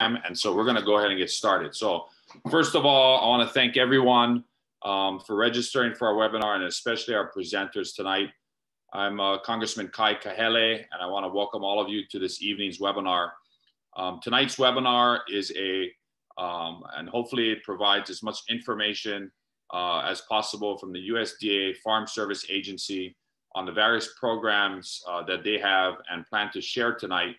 And so we're going to go ahead and get started. So first of all, I want to thank everyone um, for registering for our webinar and especially our presenters tonight. I'm uh, Congressman Kai Kahele, and I want to welcome all of you to this evening's webinar. Um, tonight's webinar is a, um, and hopefully it provides as much information uh, as possible from the USDA Farm Service Agency on the various programs uh, that they have and plan to share tonight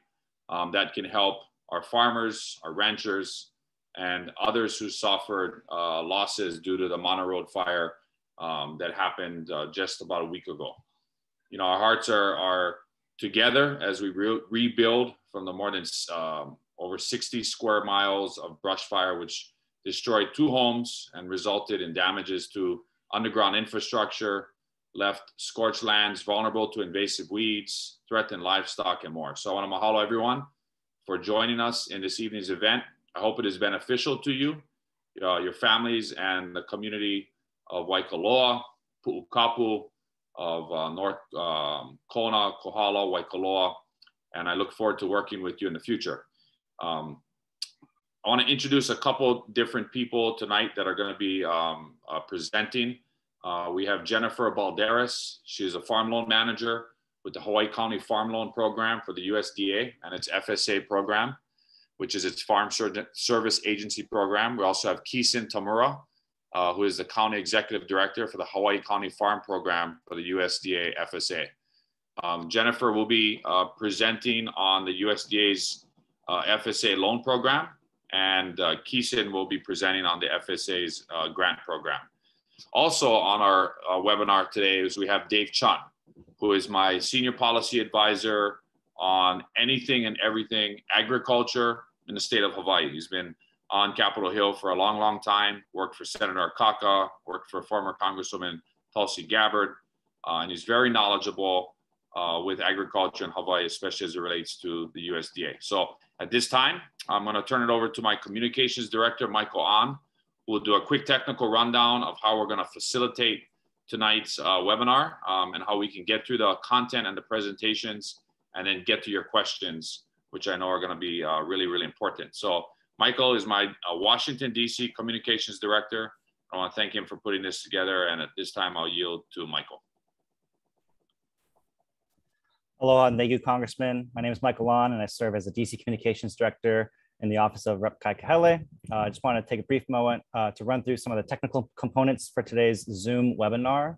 um, that can help our farmers, our ranchers, and others who suffered uh, losses due to the Mana Road fire um, that happened uh, just about a week ago. You know, our hearts are, are together as we re rebuild from the more than um, over 60 square miles of brush fire, which destroyed two homes and resulted in damages to underground infrastructure, left scorched lands vulnerable to invasive weeds, threatened livestock, and more. So I want to mahalo everyone for joining us in this evening's event. I hope it is beneficial to you, uh, your families, and the community of Waikoloa, Pu'ukapu, of uh, North um, Kona, Kohala, Waikoloa, and I look forward to working with you in the future. Um, I want to introduce a couple different people tonight that are going to be um, uh, presenting. Uh, we have Jennifer Balderas. She's a farm loan manager with the Hawaii County Farm Loan Program for the USDA and its FSA program, which is its Farm Service Agency program. We also have Keeson Tamura, uh, who is the County Executive Director for the Hawaii County Farm Program for the USDA FSA. Um, Jennifer will be uh, presenting on the USDA's uh, FSA loan program, and uh, will be presenting on the FSA's uh, grant program. Also on our uh, webinar today is we have Dave Chun, who is my senior policy advisor on anything and everything agriculture in the state of Hawaii. He's been on Capitol Hill for a long, long time, worked for Senator Akaka, worked for former Congresswoman Tulsi Gabbard, uh, and he's very knowledgeable uh, with agriculture in Hawaii, especially as it relates to the USDA. So at this time, I'm going to turn it over to my communications director, Michael An, who will do a quick technical rundown of how we're going to facilitate tonight's uh, webinar um, and how we can get through the content and the presentations and then get to your questions, which I know are going to be uh, really, really important. So Michael is my uh, Washington, D.C. communications director. I want to thank him for putting this together. And at this time, I'll yield to Michael. Aloha and thank you, Congressman. My name is Michael An, and I serve as the DC Communications Director in the office of Rep. Kai Kahele. Uh, I just want to take a brief moment uh, to run through some of the technical components for today's Zoom webinar.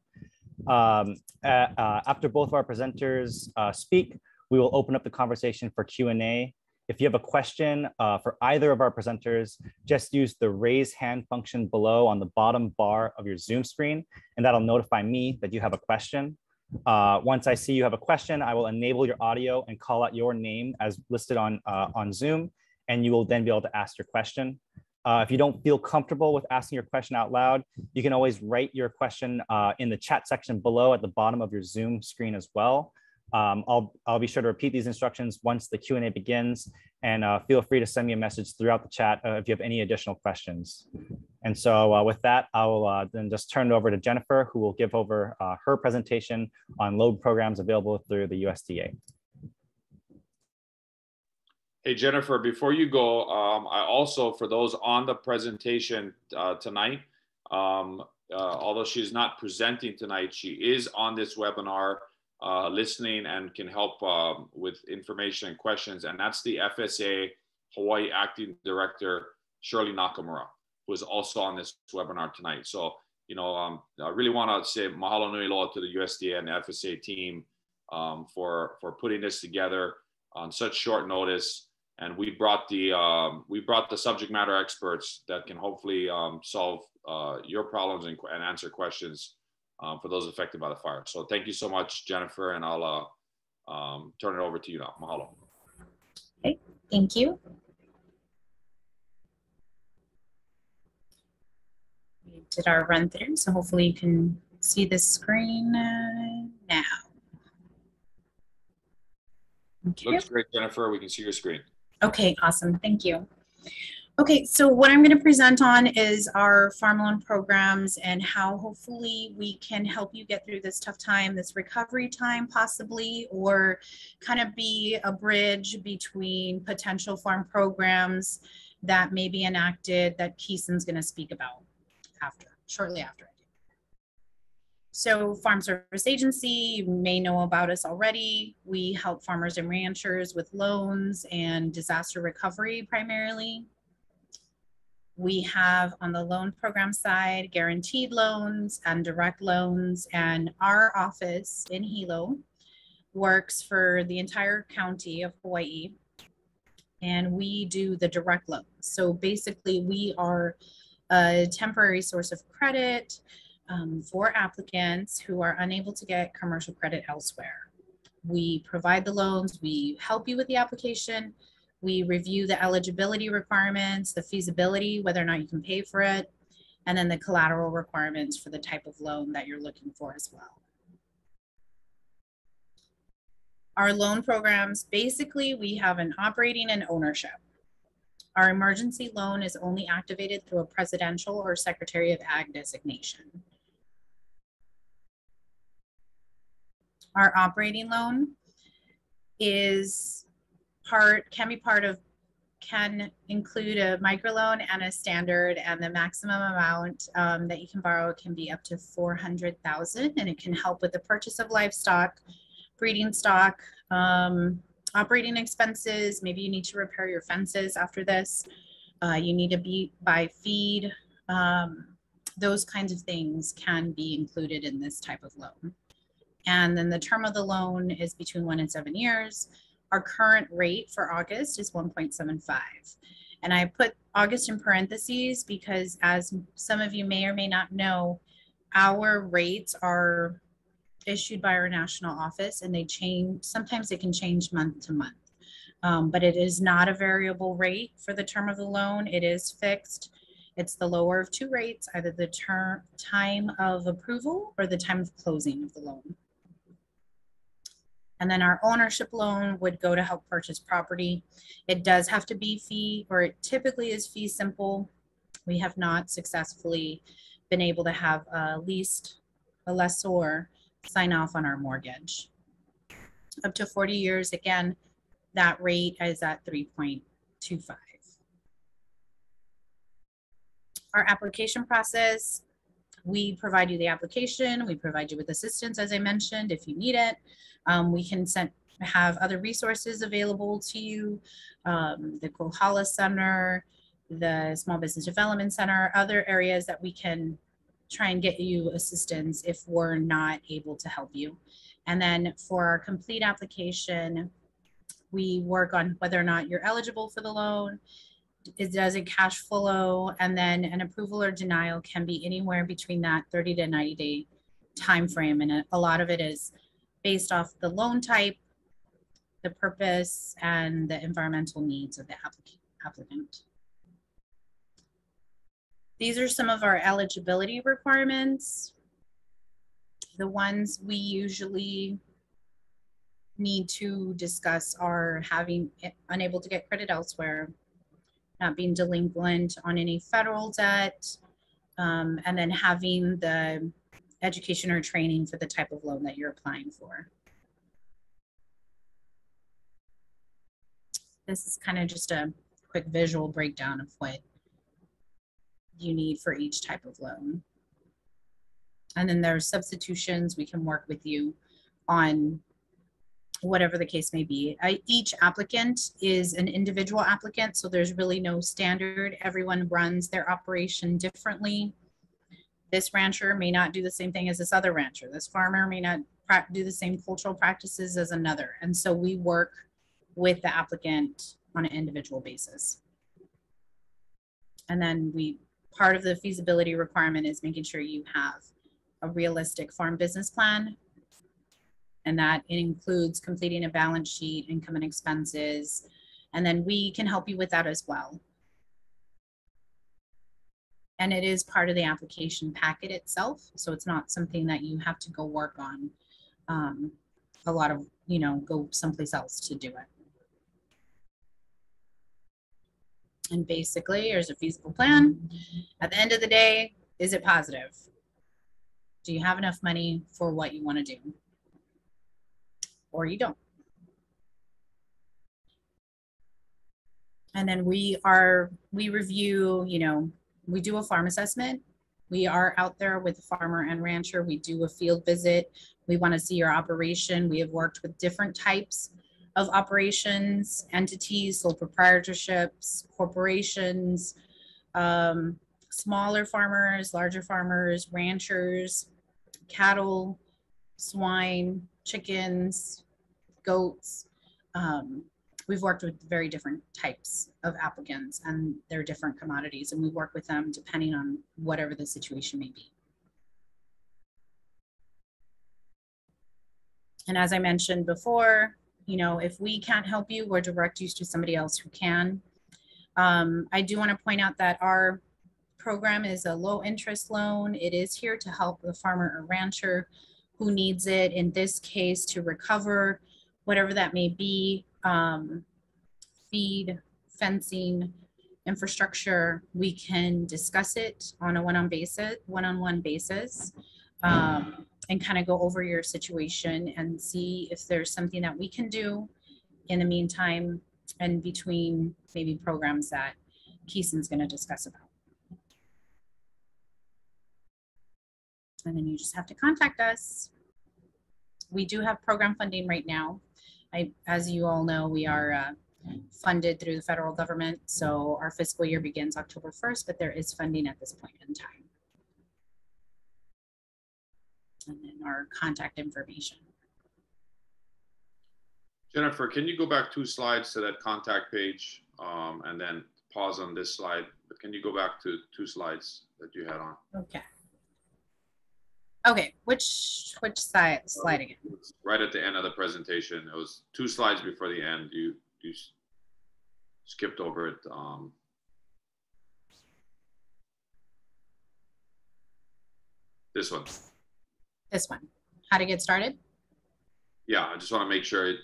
Um, uh, after both of our presenters uh, speak, we will open up the conversation for Q&A. If you have a question uh, for either of our presenters, just use the raise hand function below on the bottom bar of your Zoom screen, and that'll notify me that you have a question. Uh, once I see you have a question, I will enable your audio and call out your name as listed on, uh, on Zoom, and you will then be able to ask your question. Uh, if you don't feel comfortable with asking your question out loud, you can always write your question uh, in the chat section below at the bottom of your Zoom screen as well. Um, I'll, I'll be sure to repeat these instructions once the Q&A begins and uh, feel free to send me a message throughout the chat uh, if you have any additional questions. And so uh, with that, I will uh, then just turn it over to Jennifer, who will give over her presentation on loan programs available through the USDA. Hey, Jennifer, before you go, um, I also, for those on the presentation uh, tonight, um, uh, although she's not presenting tonight, she is on this webinar uh, listening and can help um, with information and questions. And that's the FSA Hawaii Acting Director, Shirley Nakamura, who is also on this webinar tonight. So, you know, um, I really want to say mahalo nui loa to the USDA and the FSA team um, for, for putting this together on such short notice and we brought the um, we brought the subject matter experts that can hopefully um, solve uh, your problems and, and answer questions um, for those affected by the fire. So thank you so much, Jennifer, and I'll uh, um, turn it over to you now. Mahalo. Okay, thank you. We did our run through, so hopefully you can see the screen uh, now. Okay. Looks great, Jennifer. We can see your screen. Okay, awesome. Thank you. Okay, so what I'm going to present on is our farm loan programs and how hopefully we can help you get through this tough time, this recovery time possibly, or kind of be a bridge between potential farm programs that may be enacted that Keeson's going to speak about after, shortly after. So Farm Service Agency, you may know about us already. We help farmers and ranchers with loans and disaster recovery primarily. We have on the loan program side, guaranteed loans and direct loans. And our office in Hilo works for the entire county of Hawaii. And we do the direct loans. So basically, we are a temporary source of credit um, for applicants who are unable to get commercial credit elsewhere. We provide the loans, we help you with the application, we review the eligibility requirements, the feasibility, whether or not you can pay for it, and then the collateral requirements for the type of loan that you're looking for as well. Our loan programs, basically we have an operating and ownership. Our emergency loan is only activated through a presidential or secretary of ag designation. Our operating loan is part, can be part of, can include a microloan and a standard and the maximum amount um, that you can borrow can be up to 400,000 and it can help with the purchase of livestock, breeding stock, um, operating expenses. Maybe you need to repair your fences after this. Uh, you need to be buy feed. Um, those kinds of things can be included in this type of loan. And then the term of the loan is between one and seven years. Our current rate for August is 1.75. And I put August in parentheses because as some of you may or may not know, our rates are issued by our national office and they change, sometimes they can change month to month. Um, but it is not a variable rate for the term of the loan. It is fixed. It's the lower of two rates, either the term time of approval or the time of closing of the loan. And then our ownership loan would go to help purchase property. It does have to be fee, or it typically is fee simple. We have not successfully been able to have a leased, a lessor sign off on our mortgage. Up to 40 years, again, that rate is at 3.25. Our application process, we provide you the application, we provide you with assistance, as I mentioned, if you need it. Um, we can send, have other resources available to you, um, the Kohala Center, the Small Business Development Center, other areas that we can try and get you assistance if we're not able to help you. And then for our complete application, we work on whether or not you're eligible for the loan. It does a cash flow and then an approval or denial can be anywhere between that 30 to 90 day time frame. And a, a lot of it is based off the loan type, the purpose, and the environmental needs of the applicant. These are some of our eligibility requirements. The ones we usually need to discuss are having eh, unable to get credit elsewhere, not being delinquent on any federal debt, um, and then having the education or training for the type of loan that you're applying for. This is kind of just a quick visual breakdown of what you need for each type of loan. And then there's substitutions. We can work with you on whatever the case may be. I, each applicant is an individual applicant, so there's really no standard. Everyone runs their operation differently this rancher may not do the same thing as this other rancher. This farmer may not do the same cultural practices as another. And so we work with the applicant on an individual basis. And then we, part of the feasibility requirement is making sure you have a realistic farm business plan. And that includes completing a balance sheet, income and expenses. And then we can help you with that as well and it is part of the application packet itself. So it's not something that you have to go work on um, a lot of, you know, go someplace else to do it. And basically, there's a feasible plan. At the end of the day, is it positive? Do you have enough money for what you want to do? Or you don't. And then we are, we review, you know, we do a farm assessment. We are out there with the farmer and rancher. We do a field visit. We want to see your operation. We have worked with different types of operations, entities, sole proprietorships, corporations, um, smaller farmers, larger farmers, ranchers, cattle, swine, chickens, goats. Um, we've worked with very different types of applicants and their different commodities, and we work with them depending on whatever the situation may be. And as I mentioned before, you know, if we can't help you, we'll direct you to somebody else who can. Um, I do want to point out that our program is a low interest loan. It is here to help the farmer or rancher who needs it, in this case, to recover whatever that may be, um, feed, fencing, infrastructure. We can discuss it on a one-on basis, one-on-one basis. Um, and kind of go over your situation and see if there's something that we can do in the meantime and between maybe programs that Keeson's going to discuss about. And then you just have to contact us. We do have program funding right now. I, as you all know, we are uh, funded through the federal government. So our fiscal year begins October 1st, but there is funding at this point in time and then our contact information. Jennifer, can you go back two slides to that contact page um, and then pause on this slide? But can you go back to two slides that you had on? Okay. Okay, which which side slide again? Right at the end of the presentation. It was two slides before the end. You you skipped over it. Um, this one. This one, how to get started? Yeah, I just want to make sure you,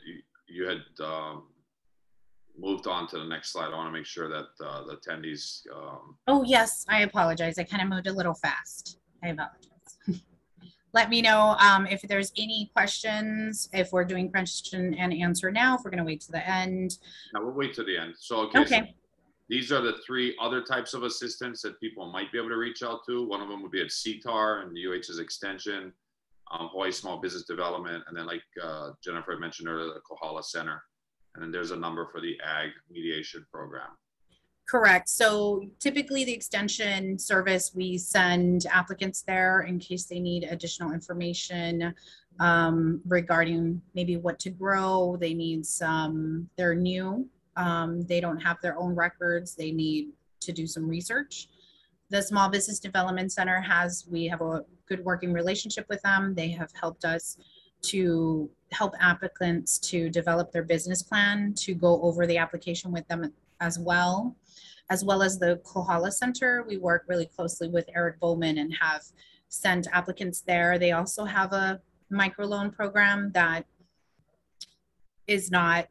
you had um, moved on to the next slide. I want to make sure that uh, the attendees. Um, oh, yes, I apologize. I kind of moved a little fast. I apologize. Let me know um, if there's any questions, if we're doing question and answer now, if we're going to wait to the end. No, we'll wait to the end. So, okay. Okay. So these are the three other types of assistance that people might be able to reach out to. One of them would be at CTAHR and the UH's extension um, Hawaii Small Business Development, and then like uh, Jennifer mentioned earlier, the Kohala Center. And then there's a number for the Ag Mediation Program. Correct. So typically the extension service, we send applicants there in case they need additional information um, regarding maybe what to grow. They need some, they're new. Um, they don't have their own records. They need to do some research. The Small Business Development Center has, we have a good working relationship with them. They have helped us to help applicants to develop their business plan, to go over the application with them as well, as well as the Kohala Center. We work really closely with Eric Bowman and have sent applicants there. They also have a microloan program that is not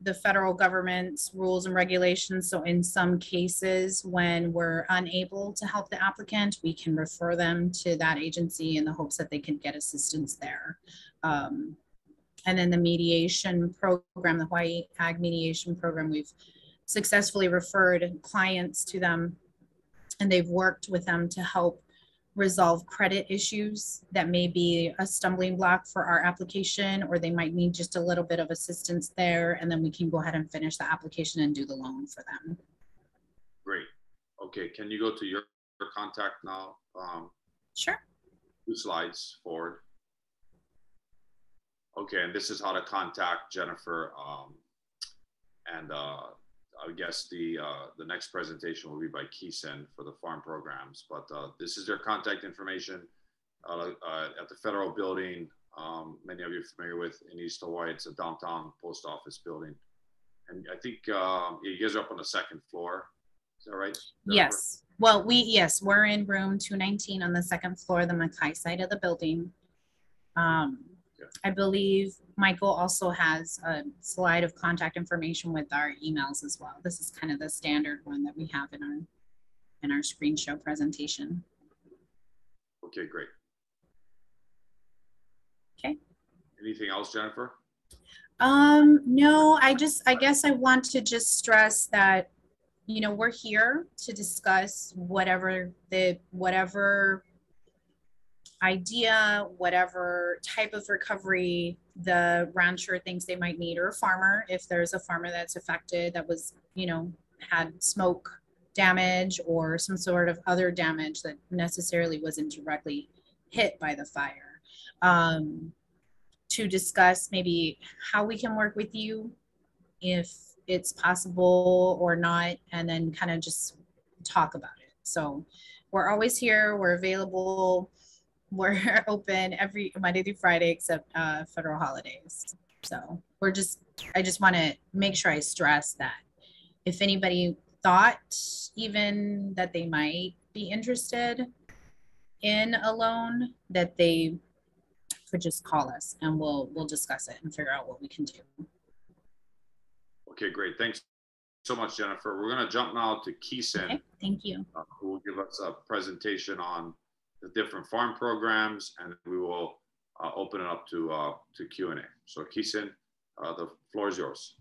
the federal government's rules and regulations. So in some cases, when we're unable to help the applicant, we can refer them to that agency in the hopes that they can get assistance there. Um, and then the mediation program, the Hawaii Ag Mediation Program, we've successfully referred clients to them and they've worked with them to help resolve credit issues that may be a stumbling block for our application, or they might need just a little bit of assistance there, and then we can go ahead and finish the application and do the loan for them. Great. Okay, can you go to your, your contact now? Um, Sure. two slides forward. Okay, and this is how to contact Jennifer. Um, and uh, I guess the uh, the next presentation will be by Keeson for the farm programs. But uh, this is their contact information uh, uh, at the federal building. Um, many of you are familiar with in East Hawaii. It's a downtown post office building, and I think um, you guys are up on the second floor. Is that right? Yes. Well, we, yes, we're in room 219 on the second floor, the makai side of the building. Um, I believe Michael also has a slide of contact information with our emails as well. This is kind of the standard one that we have in our in our screen show presentation. Okay, great. Okay. Anything else, Jennifer? Um, no, I just, I guess I want to just stress that, you know, we're here to discuss whatever the, whatever idea, whatever type of recovery the rancher thinks they might need, or a farmer, if there's a farmer that's affected that was, you know, had smoke damage or some sort of other damage that necessarily wasn't directly hit by the fire. Um, to discuss maybe how we can work with you if it's possible or not, and then kind of just talk about it. So we're always here, we're available, we're open every Monday through Friday except uh, federal holidays. So we're just, I just want to make sure I stress that if anybody thought even that they might be interested in a loan, that they could just call us and we'll we'll discuss it and figure out what we can do. Okay, great. Thanks so much, Jennifer. We're going to jump now to Keeson, Okay, thank you. uh, who will give us a presentation on the different farm programs, and we will uh, open it up to uh, to Q and A. So, Keeson, uh, the floor is yours.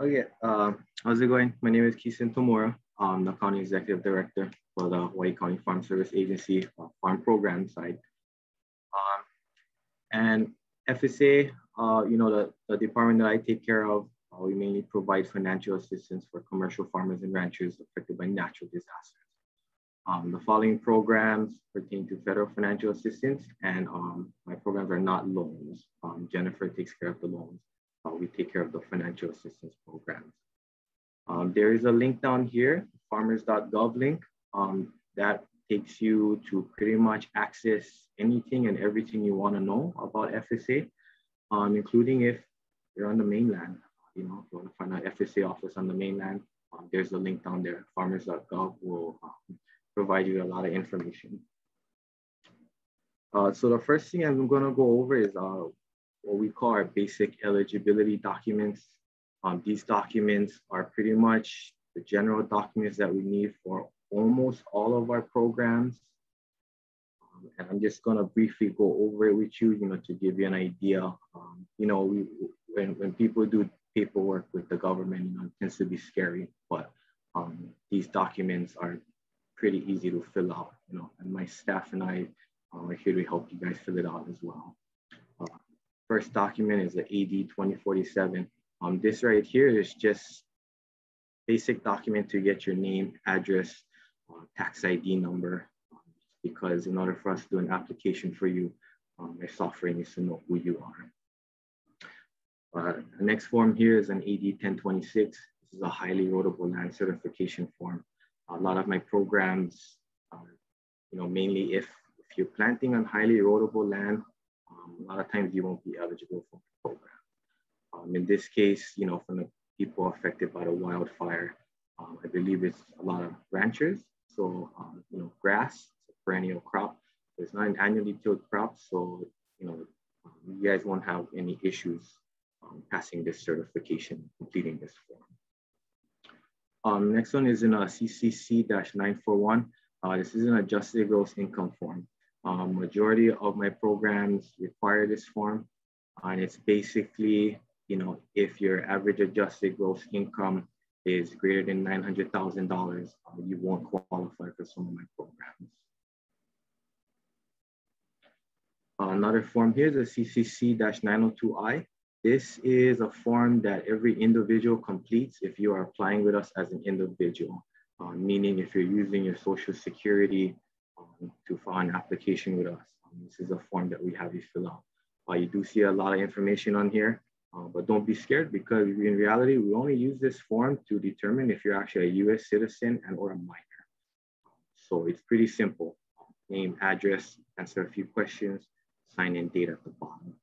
Okay, uh, how's it going? My name is Keeson Tomura. I'm the County Executive Director for the Hawaii County Farm Service Agency uh, Farm Program side. Um, and FSA, uh, you know, the, the department that I take care of, uh, we mainly provide financial assistance for commercial farmers and ranchers affected by natural disasters. Um, the following programs pertain to federal financial assistance, and um, my programs are not loans. Um, Jennifer takes care of the loans uh, we take care of the financial assistance programs. Um, there is a link down here, farmers.gov link, um, that takes you to pretty much access anything and everything you want to know about FSA, um, including if you're on the mainland. You know, if you want to find an FSA office on the mainland, um, there's a link down there. Farmers.gov will um, provide you a lot of information. Uh, so the first thing I'm going to go over is uh, what we call our basic eligibility documents. Um, these documents are pretty much the general documents that we need for almost all of our programs. Um, and I'm just gonna briefly go over it with you, you know, to give you an idea. Um, you know, we, when, when people do paperwork with the government, you know, it tends to be scary, but um, these documents are pretty easy to fill out, you know, and my staff and I uh, are here to help you guys fill it out as well. Uh, first document is the AD 2047. Um, this right here is just basic document to get your name, address, uh, tax ID number, um, because in order for us to do an application for you, um, our software needs to know who you are. Uh, the next form here is an AD 1026. This is a highly erodible land certification form. A lot of my programs, uh, you know, mainly if, if you're planting on highly erodible land, um, a lot of times you won't be eligible for the program. Um, in this case, you know, from the people affected by the wildfire, um, I believe it's a lot of ranchers. So, um, you know, grass, it's a perennial crop. It's not an annually tilled crop. So, you know, um, you guys won't have any issues um, passing this certification, completing this form. Um, next one is in a CCC-941. Uh, this is an adjusted gross income form. Majority of my programs require this form, and it's basically, you know, if your average adjusted gross income is greater than $900,000, uh, you won't qualify for some of my programs. Another form here is a CCC-902I. This is a form that every individual completes if you are applying with us as an individual, uh, meaning if you're using your social security um, to file an application with us. Um, this is a form that we have you fill out. Uh, you do see a lot of information on here, uh, but don't be scared because in reality, we only use this form to determine if you're actually a US citizen and or a minor. So it's pretty simple. Name, address, answer a few questions, sign in date at the bottom.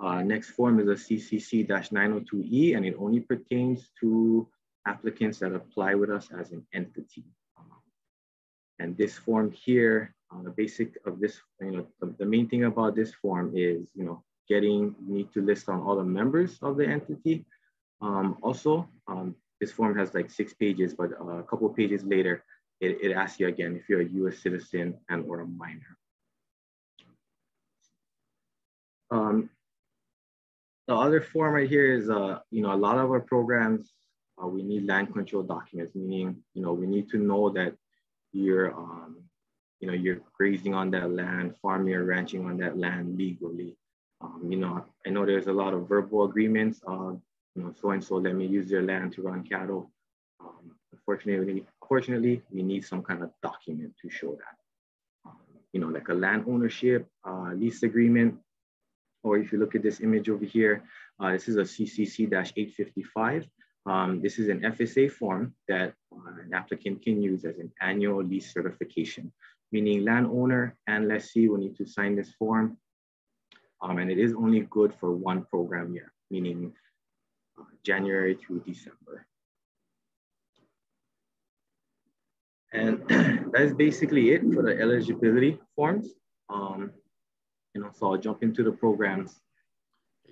Uh, next form is a CCC-902E, and it only pertains to applicants that apply with us as an entity. And this form here, uh, the basic of this, you know, the, the, main thing about this form is, you know, getting, need to list on all the members of the entity. Um, also, um, this form has like six pages, but uh, a couple pages later, it, it asks you again if you're a US citizen and or a minor. Um, the other form right here is, uh, you know, a lot of our programs, uh, we need land control documents, meaning, you know, we need to know that you're, um, you know, you're grazing on that land, farming or ranching on that land legally. Um, you know, I know there's a lot of verbal agreements, uh, you know, so and so let me use your land to run cattle. Um, unfortunately, unfortunately, we need some kind of document to show that. Um, you know, like a land ownership, uh, lease agreement, or if you look at this image over here, uh, this is a CCC-855. Um, this is an FSA form that uh, an applicant can use as an annual lease certification, meaning landowner and lessee will need to sign this form. Um, and it is only good for one program year, meaning uh, January through December. And that is basically it for the eligibility forms. Um, you know, so I'll jump into the programs.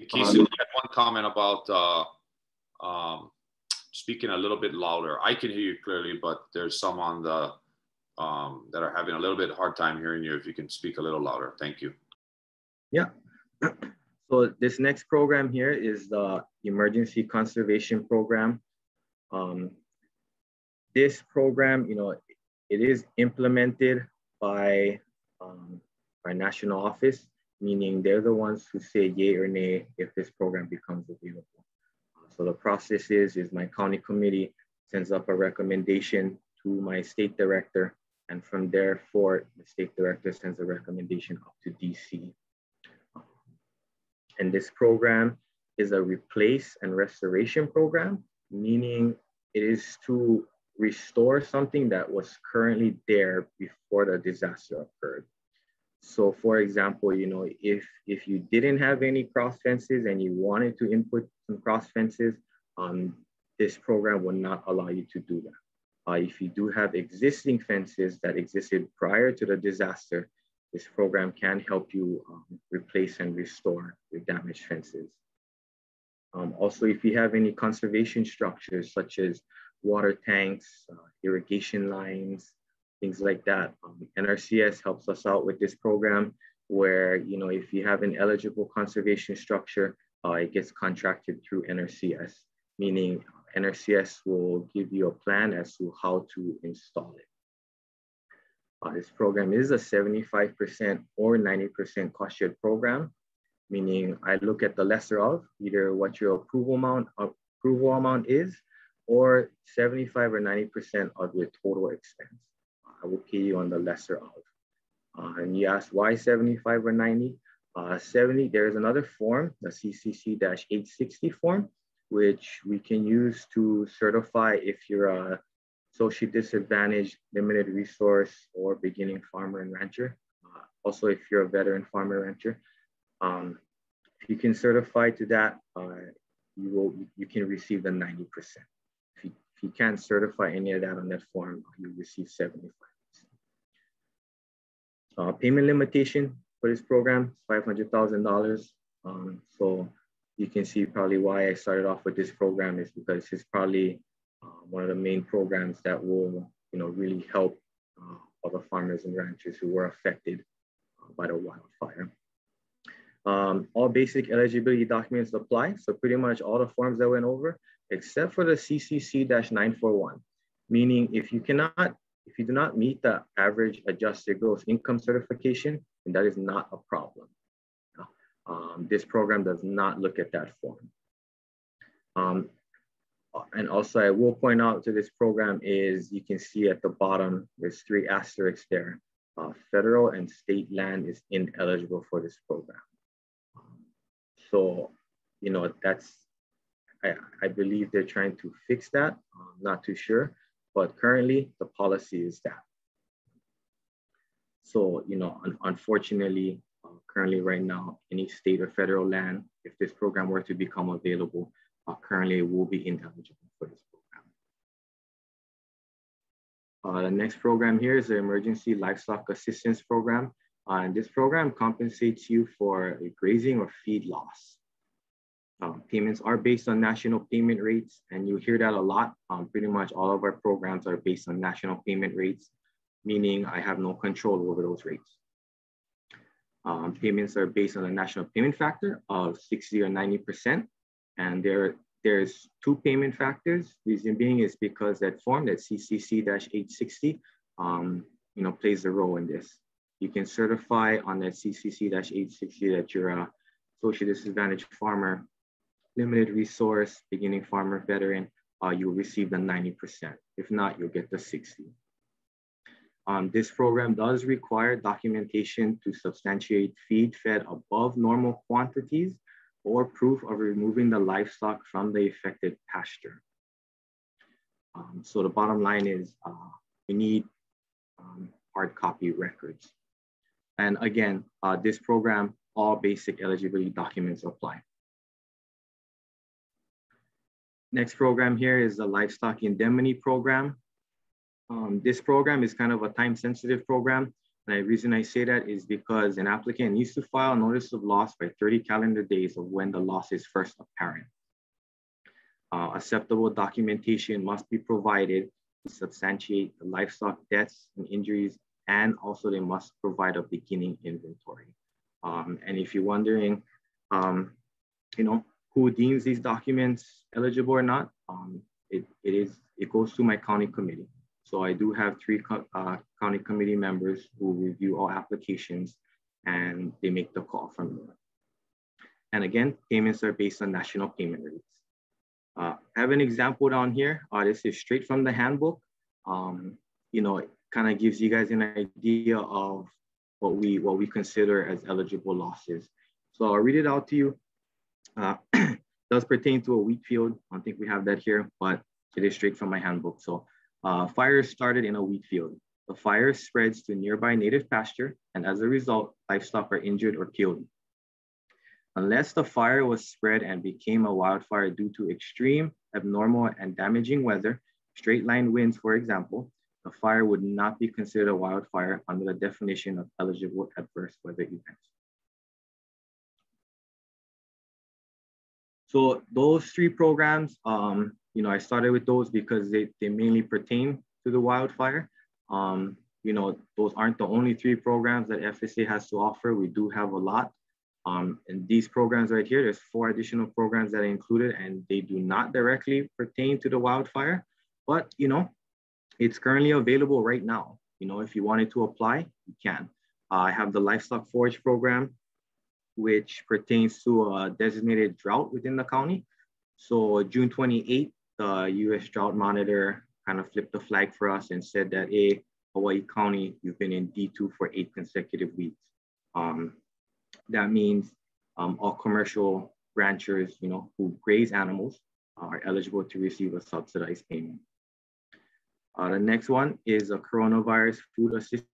Casey, um, had one comment about uh, um, speaking a little bit louder. I can hear you clearly, but there's some on the um, that are having a little bit hard time hearing you. If you can speak a little louder, thank you. Yeah. So this next program here is the Emergency Conservation Program. Um, this program, you know, it is implemented by um, our national office, meaning they're the ones who say yay or nay if this program becomes available. So the process is, is my county committee sends up a recommendation to my state director, and from there for the state director sends a recommendation up to DC. And this program is a replace and restoration program, meaning it is to restore something that was currently there before the disaster occurred. So for example, you know, if, if you didn't have any cross fences and you wanted to input some cross fences, um, this program will not allow you to do that. Uh, if you do have existing fences that existed prior to the disaster, this program can help you um, replace and restore your damaged fences. Um, also, if you have any conservation structures such as water tanks, uh, irrigation lines, things like that. Um, NRCS helps us out with this program where, you know, if you have an eligible conservation structure, uh, it gets contracted through NRCS, meaning NRCS will give you a plan as to how to install it. Uh, this program is a 75% or 90% cost shared program, meaning I look at the lesser of either what your approval amount, approval amount is, or 75 or 90% of your total expense. I will pay you on the lesser of. Uh, and you ask why 75 or 90? Uh, 70, there is another form, the CCC-860 form, which we can use to certify if you're a socially disadvantaged, limited resource, or beginning farmer and rancher. Uh, also, if you're a veteran farmer rancher, um, if you can certify to that, uh, you will you can receive the 90%. If you, if you can't certify any of that on that form, you receive 75%. uh, payment limitation for this program is $500,000. Um, so you can see probably why I started off with this program is because it's probably uh, one of the main programs that will, you know, really help uh, the farmers and ranchers who were affected uh, by the wildfire. Um, all basic eligibility documents apply. So pretty much all the forms that went over, except for the CCC-941, meaning if you cannot if you do not meet the average adjusted gross income certification, then that is not a problem. Um, this program does not look at that form. Um, and also I will point out to this program is you can see at the bottom, there's three asterisks there. Uh, federal and state land is ineligible for this program. So, you know, that's, I, I believe they're trying to fix that. I'm not too sure but currently the policy is that. So, you know, un unfortunately, uh, currently right now, any state or federal land, if this program were to become available, currently will be ineligible for this program. Uh, the next program here is the Emergency Livestock Assistance Program. Uh, and this program compensates you for grazing or feed loss. Um, payments are based on national payment rates, and you hear that a lot. Um, pretty much all of our programs are based on national payment rates, meaning I have no control over those rates. Um, payments are based on a national payment factor of 60 or 90%. And there, there's two payment factors. Reason being is because that form, that CCC-860, um, you know, plays a role in this. You can certify on that CCC-860 that you're a socially disadvantaged farmer limited resource, beginning farmer veteran, uh, you'll receive the 90%. If not, you'll get the 60. Um, this program does require documentation to substantiate feed fed above normal quantities or proof of removing the livestock from the affected pasture. Um, so the bottom line is uh, we need um, hard copy records. And again, uh, this program, all basic eligibility documents apply. Next program here is the Livestock Indemnity Program. Um, this program is kind of a time sensitive program. And the reason I say that is because an applicant needs to file a notice of loss by 30 calendar days of when the loss is first apparent. Uh, acceptable documentation must be provided to substantiate the livestock deaths and injuries, and also they must provide a beginning inventory. Um, and if you're wondering, um, you know, who deems these documents eligible or not, um, it, it is it goes to my county committee. So I do have three co uh, county committee members who review all applications and they make the call from there. And again, payments are based on national payment rates. Uh, I have an example down here. Uh, this is straight from the handbook. Um, you know, it kind of gives you guys an idea of what we what we consider as eligible losses. So I'll read it out to you. Uh, does pertain to a wheat field. I don't think we have that here, but it is straight from my handbook. So uh, fire started in a wheat field. The fire spreads to nearby native pasture, and as a result, livestock are injured or killed. Unless the fire was spread and became a wildfire due to extreme, abnormal, and damaging weather, straight line winds, for example, the fire would not be considered a wildfire under the definition of eligible adverse weather events. So those three programs, um, you know, I started with those because they, they mainly pertain to the wildfire. Um, you know, those aren't the only three programs that FSA has to offer. We do have a lot. Um, and these programs right here, there's four additional programs that are included and they do not directly pertain to the wildfire, but you know, it's currently available right now. You know, if you wanted to apply, you can. Uh, I have the livestock forage program which pertains to a designated drought within the county. So June 28th, the US Drought Monitor kind of flipped the flag for us and said that, a Hawaii County, you've been in D2 for eight consecutive weeks. Um, that means um, all commercial ranchers, you know, who graze animals are eligible to receive a subsidized payment. Uh, the next one is a coronavirus food assistance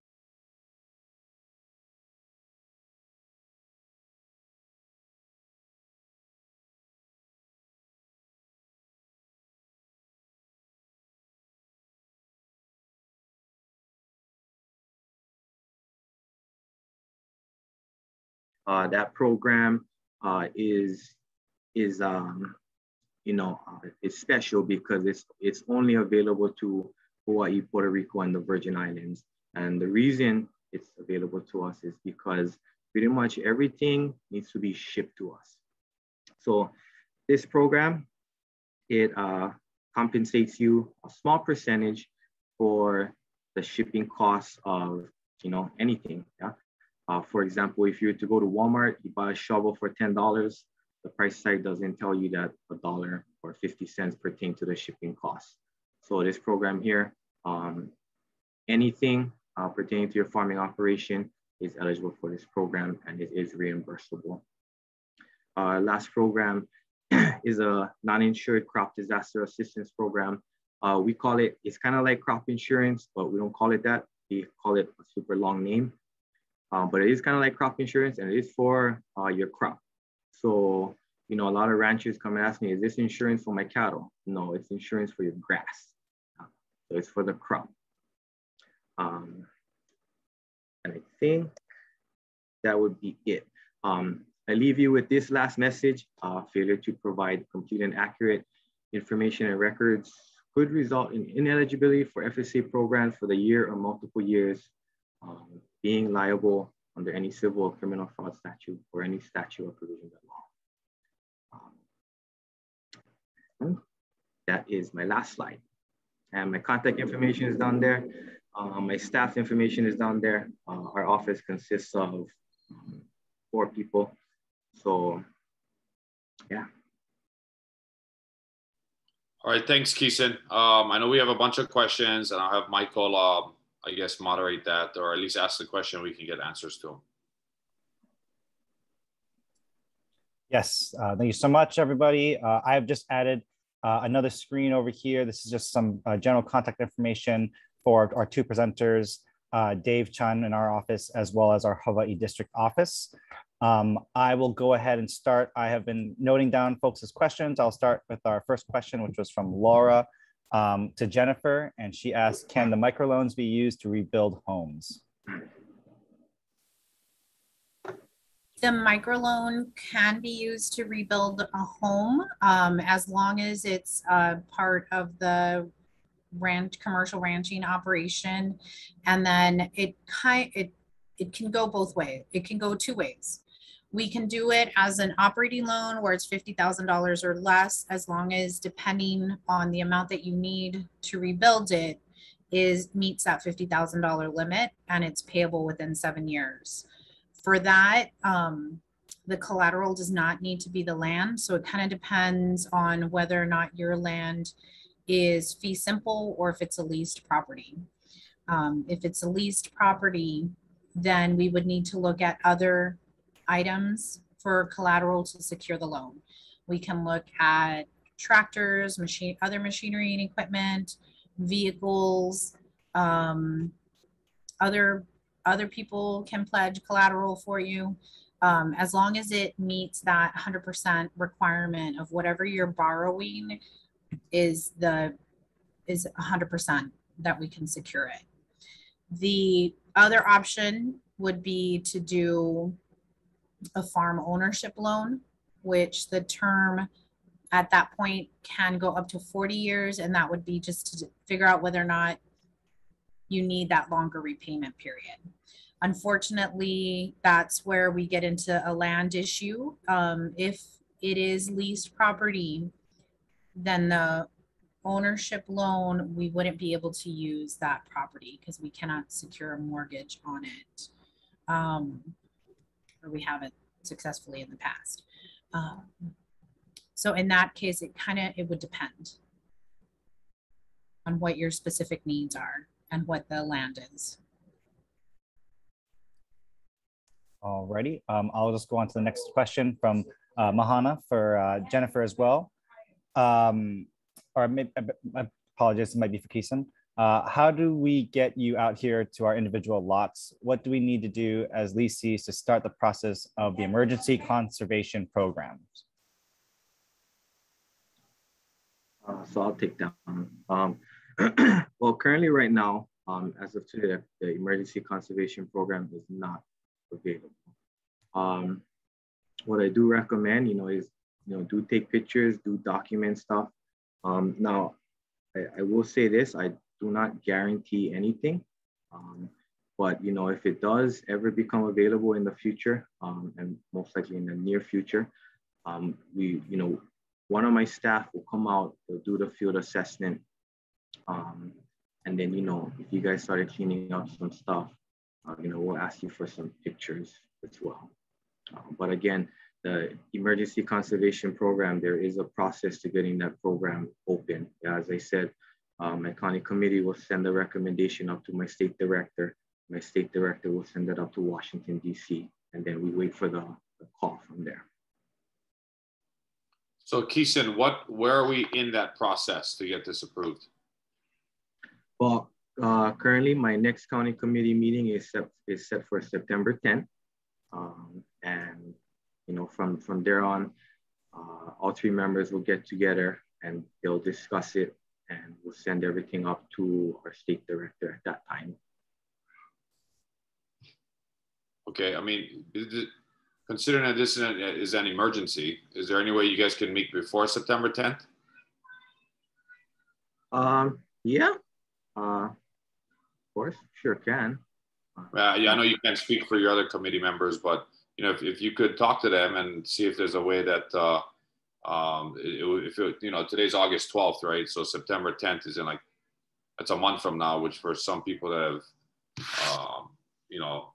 Uh, that program uh, is is um, you know uh, special because it's it's only available to Hawaii, Puerto Rico, and the Virgin Islands. And the reason it's available to us is because pretty much everything needs to be shipped to us. So this program, it uh, compensates you a small percentage for the shipping costs of you know anything. Yeah, uh, for example, if you were to go to Walmart, you buy a shovel for $10, the price tag doesn't tell you that a dollar or 50 cents pertain to the shipping cost. So this program here, um, anything uh, pertaining to your farming operation is eligible for this program and it is reimbursable. Uh, last program is a non-insured crop disaster assistance program. Uh, we call it, it's kind of like crop insurance, but we don't call it that. We call it a super long name. Um, but it is kind of like crop insurance and it is for uh, your crop. So, you know, a lot of ranchers come and ask me, is this insurance for my cattle? No, it's insurance for your grass. So it's for the crop. Um, and I think that would be it. Um, I leave you with this last message. Uh, failure to provide complete and accurate information and records could result in ineligibility for FSA programs for the year or multiple years, um, being liable under any civil or criminal fraud statute or any statute or provision of law. Um, that is my last slide. And my contact information is down there. Um, my staff information is down there. Uh, our office consists of um, four people. So yeah. All right, thanks, Keeson. Um, I know we have a bunch of questions, and I'll have Michael, uh, I guess, moderate that, or at least ask the question we can get answers to. Yes, uh, thank you so much, everybody. Uh, I have just added uh, another screen over here. This is just some uh, general contact information for our two presenters, uh, Dave Chun in our office, as well as our Hawaii district office. Um, I will go ahead and start. I have been noting down folks' questions. I'll start with our first question, which was from Laura um, to Jennifer, and she asked, can the microloans be used to rebuild homes? The microloan can be used to rebuild a home um, as long as it's uh, part of the ranch commercial ranching operation and then it kind it it can go both ways it can go two ways we can do it as an operating loan where it's $50,000 or less as long as depending on the amount that you need to rebuild it is meets that $50,000 limit and it's payable within 7 years. For that um, the collateral does not need to be the land so it kind of depends on whether or not your land is fee simple or if it's a leased property. Um, if it's a leased property, then we would need to look at other items for collateral to secure the loan. We can look at tractors, machine, other machinery and equipment, vehicles, um, other other people can pledge collateral for you. Um, as long as it meets that 100% requirement of whatever you're borrowing is the is 100% that we can secure it. The other option would be to do a farm ownership loan, which the term at that point can go up to 40 years. And that would be just to figure out whether or not you need that longer repayment period. Unfortunately, that's where we get into a land issue. Um, if it is leased property, then the ownership loan, we wouldn't be able to use that property because we cannot secure a mortgage on it. Um, or we haven't successfully in the past. Um, so in that case, it kind of, it would depend on what your specific needs are and what the land is. Alrighty, um, I'll just go on to the next question from uh, Mahana for uh, Jennifer as well um, or maybe, I apologize, it might be for Keeson. Uh, how do we get you out here to our individual lots? What do we need to do as leasees to start the process of the emergency conservation programs? Uh, so I'll take that one. Um, well, currently right now, um, as of today, the emergency conservation program is not available. Um, what I do recommend, you know, is you know, do take pictures, do document stuff. Um, now, I, I, will say this, I do not guarantee anything. Um, but, you know, if it does ever become available in the future, um, and most likely in the near future, um, we, you know, one of my staff will come out, they'll do the field assessment. Um, and then, you know, if you guys started cleaning up some stuff, uh, you know, we'll ask you for some pictures as well. Uh, but again, the emergency conservation program, there is a process to getting that program open. As I said, um, my county committee will send a recommendation up to my state director. My state director will send it up to Washington, DC, and then we wait for the, the call from there. So Keeson, what, where are we in that process to get this approved? Well, Uh, currently, my next county committee meeting is set, is set for September 10th. Um, and, you know, from, from there on, uh, all three members will get together and they'll discuss it and we'll send everything up to our state director at that time. Okay, I mean, considering that this is an emergency, is there any way you guys can meet before September 10th? Um, yeah, uh, of course, sure can. Uh, yeah, I know you can't speak for your other committee members, but you know, if, if you could talk to them and see if there's a way that, uh, um, it, if it, you know, today's August 12th, right? So September 10th is in like, that's a month from now, which for some people that have, um, you know,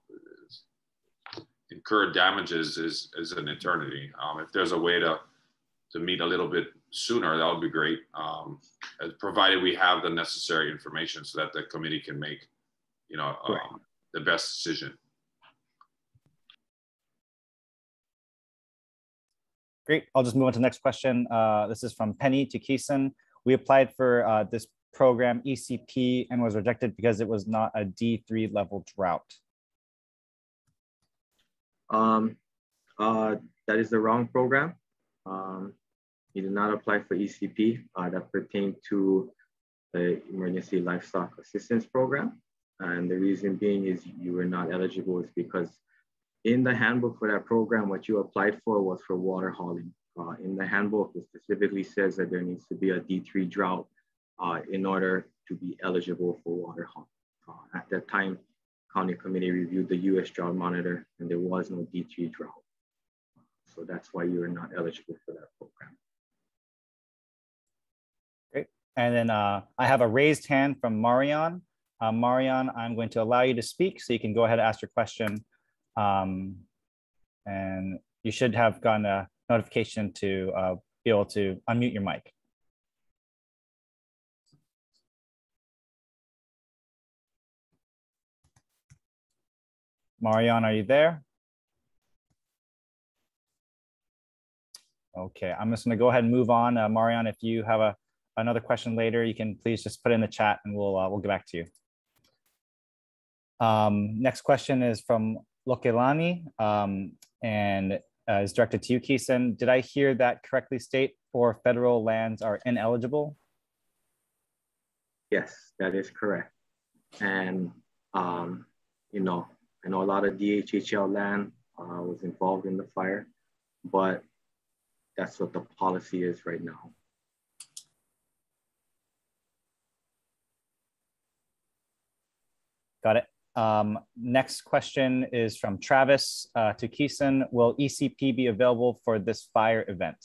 incurred damages is, is an eternity. Um, if there's a way to, to meet a little bit sooner, that would be great. Um, provided we have the necessary information so that the committee can make, you know, um, the best decision. Great. I'll just move on to the next question. Uh, this is from Penny to Keeson. We applied for uh, this program ECP and was rejected because it was not a D3 level drought. Um, uh, that is the wrong program. Um, you did not apply for ECP uh, that pertained to the Emergency Livestock Assistance Program. And the reason being is you were not eligible is because in the handbook for that program, what you applied for was for water hauling. Uh, in the handbook, it specifically says that there needs to be a D3 drought uh, in order to be eligible for water hauling. Uh, at that time, county committee reviewed the US drought monitor and there was no D3 drought. So that's why you are not eligible for that program. Great. And then uh, I have a raised hand from Marion. Uh, Marion, I'm going to allow you to speak so you can go ahead and ask your question. Um, and you should have gotten a notification to uh, be able to unmute your mic. Marion, are you there? Okay, I'm just gonna go ahead and move on. Uh, Marion, if you have a, another question later, you can please just put in the chat and we'll, uh, we'll get back to you. Um, next question is from Lokelani um, and uh, is directed to you, Keeson. Did I hear that correctly state for federal lands are ineligible? Yes, that is correct. And, um, you know, I know a lot of DHHL land uh, was involved in the fire, but that's what the policy is right now. Got it. Um, next question is from Travis uh, to Keeson. Will ECP be available for this fire event?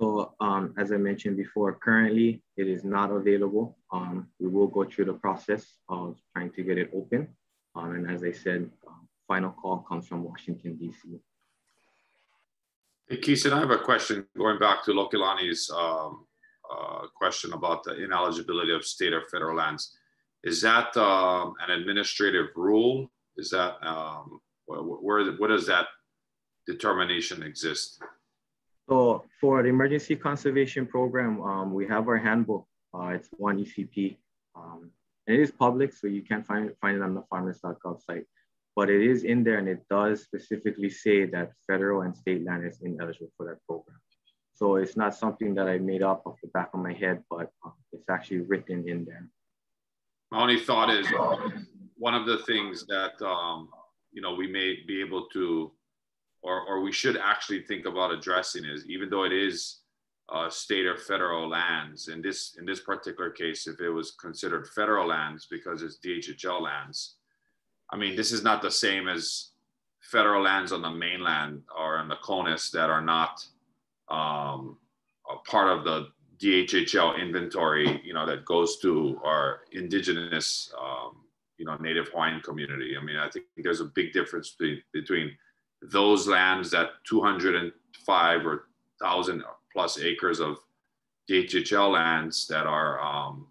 So um, as I mentioned before, currently it is not available. Um, we will go through the process of trying to get it open. Um, and as I said, um, final call comes from Washington, DC. Hey, Keeson, I have a question going back to Lokelani's um, uh, question about the ineligibility of state or federal lands. Is that um, an administrative rule? Is that um, where, where, does that determination exist? So for the emergency conservation program, um, we have our handbook. Uh, it's one ECP. Um, and it is public, so you can find, find it on the farmers.gov site. But it is in there and it does specifically say that federal and state land is ineligible for that program. So it's not something that I made up off the back of my head, but uh, it's actually written in there my only thought is one of the things that um, you know we may be able to or, or we should actually think about addressing is even though it is uh, state or federal lands in this in this particular case if it was considered federal lands because it's DHHL lands I mean this is not the same as federal lands on the mainland or in the CONUS that are not um, part of the DHHL inventory, you know, that goes to our indigenous, um, you know, Native Hawaiian community. I mean, I think there's a big difference between, between those lands that 205 or 1,000 plus acres of DHHL lands that are um,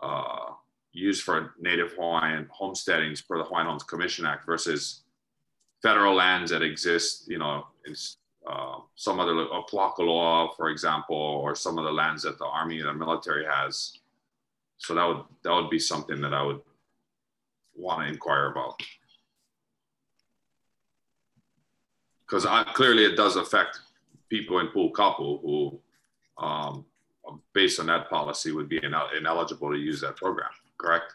uh, used for Native Hawaiian homesteadings per the Hawaiian Homes Commission Act versus federal lands that exist, you know, uh, some other uh, Law, for example, or some of the lands that the army and the military has so that would that would be something that I would want to inquire about because I clearly it does affect people in Pu'ukapu who, um, based on that policy, would be ineligible to use that program. Correct.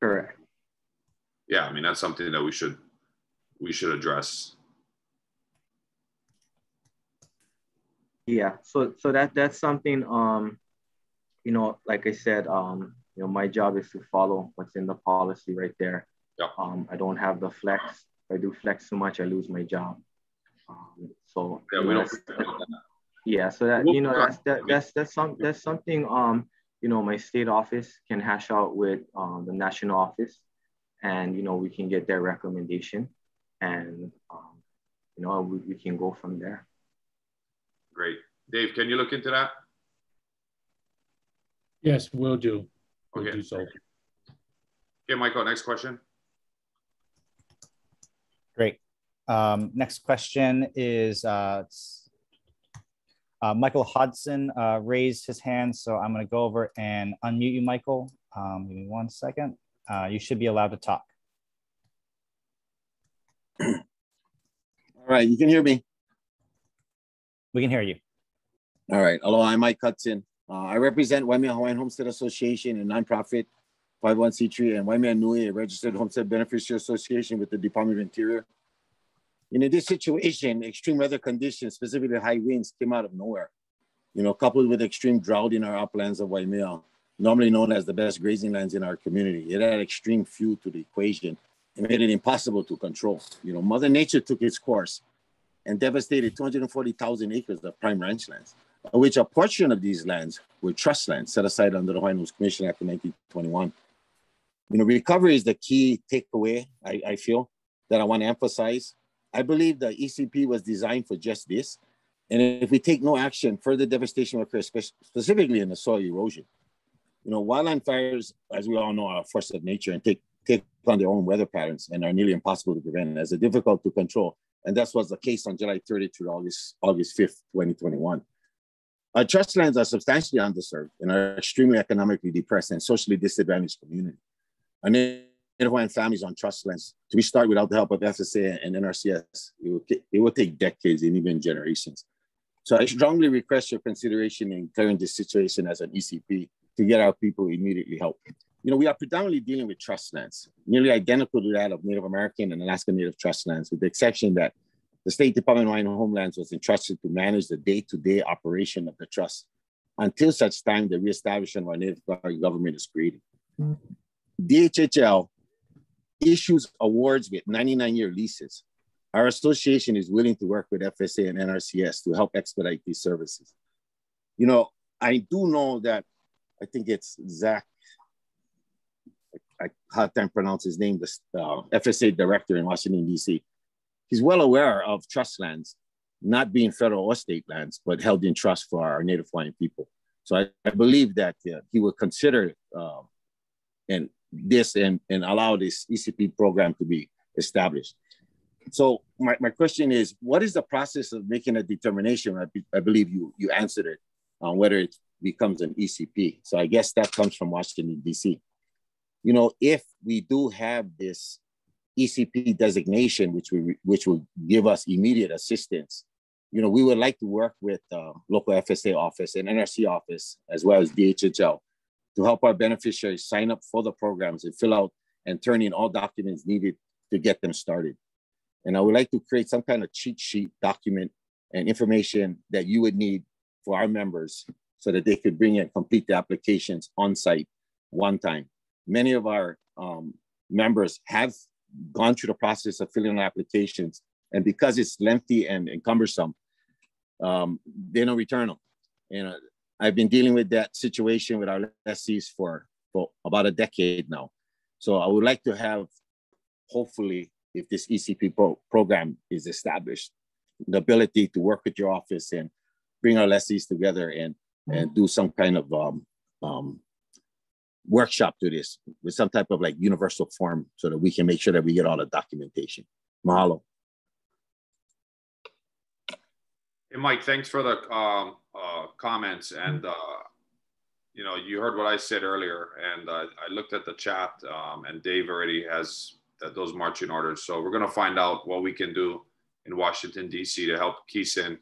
Correct. Yeah, I mean that's something that we should we should address. Yeah, so so that that's something um you know, like I said, um, you know, my job is to follow what's in the policy right there. Yeah. Um, I don't have the flex. If I do flex too much, I lose my job. Um, so yeah, we don't. Yeah, so that you know that's that, that's that's some that's something um you know my state office can hash out with um, the national office, and you know we can get their recommendation, and um, you know we, we can go from there. Great, Dave. Can you look into that? Yes, we'll do. We'll okay. do so. Okay, Michael, next question. Great. Um, next question is uh, uh, Michael Hodson uh, raised his hand, so I'm going to go over and unmute you, Michael. Um, give me one second. Uh, you should be allowed to talk. All right, you can hear me. We can hear you. All right. Hello, I'm Mike Hudson. Uh, I represent Waimea Hawaiian Homestead Association, a nonprofit 501c3, and Waimea Nui, a registered homestead beneficiary association with the Department of Interior. in this situation, extreme weather conditions, specifically high winds, came out of nowhere. You know, coupled with extreme drought in our uplands of Waimea, normally known as the best grazing lands in our community, it added extreme fuel to the equation and made it impossible to control. You know, Mother Nature took its course and devastated 240,000 acres of prime ranch lands which a portion of these lands were trust lands set aside under the Hawaiian Homes Commission Act of 1921. You know, recovery is the key takeaway, I, I feel, that I want to emphasize. I believe the ECP was designed for just this. And if we take no action, further devastation will occur, specifically in the soil erosion. You know, wildland fires, as we all know, are a force of nature and take, take on their own weather patterns and are nearly impossible to prevent as they're difficult to control. And that was the case on July 30 to August, August 5th, 2021. Our uh, trust lands are substantially underserved and are extremely economically depressed and socially disadvantaged community. Our Native Hawaiian families on trust lands, to restart without the help of FSA and NRCS, it will, it will take decades and even generations. So I strongly request your consideration in clearing this situation as an ECP to get our people immediately help. You know, we are predominantly dealing with trust lands, nearly identical to that of Native American and Alaska Native trust lands, with the exception that the State Department of Hawaiian Homelands was entrusted to manage the day-to-day operation of the trust until such time the reestablishment of our native government is created. DHHL issues awards with 99-year leases. Our association is willing to work with FSA and NRCS to help expedite these services. You know, I do know that, I think it's Zach, I, hard time pronounce his name, the uh, FSA director in Washington, D.C he's well aware of trust lands not being federal or state lands, but held in trust for our Native Hawaiian people. So I, I believe that uh, he will consider uh, and this and, and allow this ECP program to be established. So my, my question is, what is the process of making a determination? I, be, I believe you, you answered it on whether it becomes an ECP. So I guess that comes from Washington, DC. You know, if we do have this ECP designation, which we which will give us immediate assistance. You know, we would like to work with uh, local FSA office and NRC office as well as DHHL to help our beneficiaries sign up for the programs and fill out and turn in all documents needed to get them started. And I would like to create some kind of cheat sheet document and information that you would need for our members so that they could bring and complete the applications on site one time. Many of our um, members have gone through the process of filling out applications, and because it's lengthy and, and cumbersome, um, they don't return them. And uh, I've been dealing with that situation with our lessees for, for about a decade now. So I would like to have, hopefully, if this ECP pro program is established, the ability to work with your office and bring our lessees together and, and do some kind of um, um, workshop to this with some type of like universal form so that we can make sure that we get all the documentation. Mahalo. Hey, Mike, thanks for the um, uh, comments. And uh, you know, you heard what I said earlier, and uh, I looked at the chat, um, and Dave already has that, those marching orders. So we're going to find out what we can do in Washington D.C. to help Keeson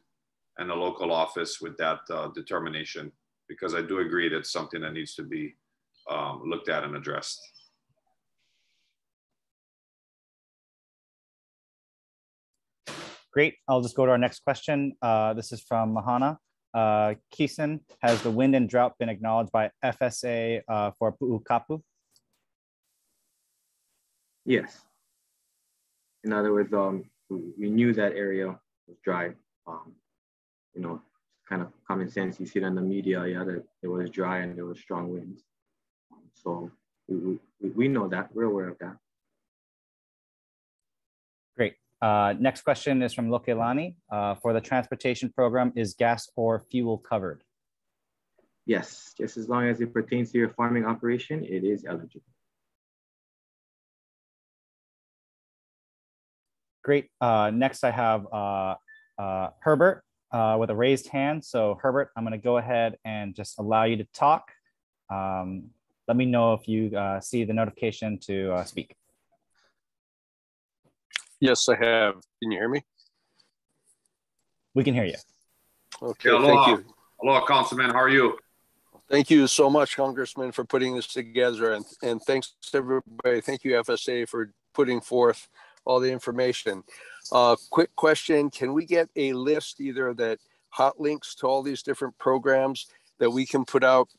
and the local office with that uh, determination, because I do agree that's something that needs to be um, looked at and addressed. Great. I'll just go to our next question. Uh, this is from Mahana. Uh, Keeson, has the wind and drought been acknowledged by FSA uh, for Pu'ukapu? Yes. In other words, um, we knew that area was dry. Um, you know, kind of common sense. You see it in the media, yeah, that it was dry and there was strong winds. So we, we, we know that, we're aware of that. Great. Uh, next question is from Lokelani. Uh, for the transportation program, is gas or fuel covered? Yes, just as long as it pertains to your farming operation, it is eligible. Great. Uh, next, I have uh, uh, Herbert uh, with a raised hand. So Herbert, I'm going to go ahead and just allow you to talk. Um, let me know if you see the notification to speak. Yes, I have. Can you hear me? We can hear you. Okay, hello, thank you. Hello, Councilman. How are you? Thank you so much, Congressman, for putting this together. And, and thanks to everybody. Thank you, FSA, for putting forth all the information. Uh, quick question Can we get a list either that hot links to all these different programs that we can put out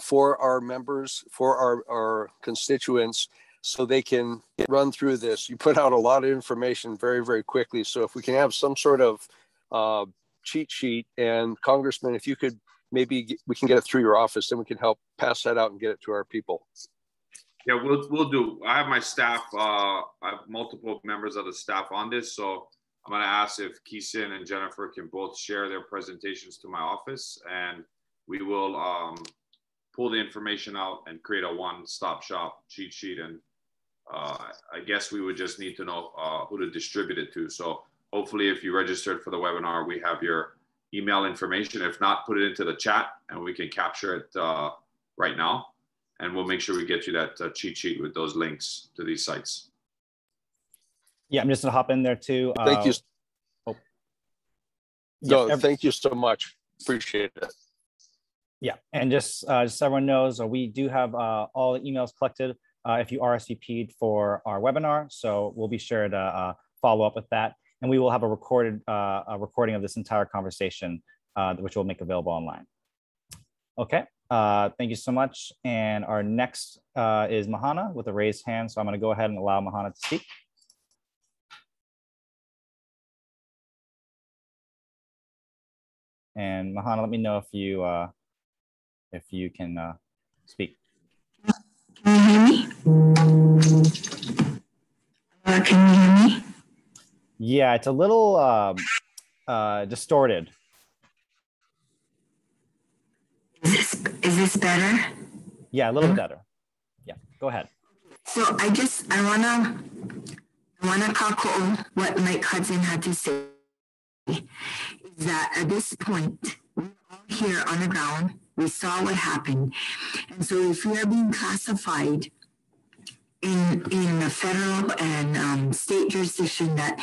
for our members, for our, our constituents, so they can run through this. You put out a lot of information very, very quickly. So if we can have some sort of uh, cheat sheet, and Congressman, if you could maybe we can get it through your office, then we can help pass that out and get it to our people. Yeah, we'll we'll do. I have my staff. Uh, I have multiple members of the staff on this, so I'm going to ask if Keeson and Jennifer can both share their presentations to my office, and we will um, pull the information out and create a one-stop shop cheat sheet and uh, I guess we would just need to know uh, who to distribute it to. So hopefully if you registered for the webinar, we have your email information. If not, put it into the chat and we can capture it uh, right now. And we'll make sure we get you that uh, cheat sheet with those links to these sites. Yeah, I'm just gonna hop in there too. Thank you. Uh, oh. No, yeah, thank you so much. Appreciate it. Yeah, and just uh, just so everyone knows, we do have all the emails collected uh, if you RSVP'd for our webinar. So we'll be sure to uh, follow up with that. And we will have a recorded uh, a recording of this entire conversation, uh, which we'll make available online. Okay, uh, thank you so much. And our next uh, is Mahana with a raised hand. So I'm gonna go ahead and allow Mahana to speak. And Mahana, let me know if you if you can speak. Can you hear me? Uh, can you hear me? Yeah, it's a little uh, uh, distorted. Is this, is this better? Yeah, a little bit better. Yeah, go ahead. So I just I wanna I wanna tackle what Mike Hudson had to say. Is that at this point we're all here on the ground we saw what happened. And so if we are being classified in, in a federal and um, state jurisdiction that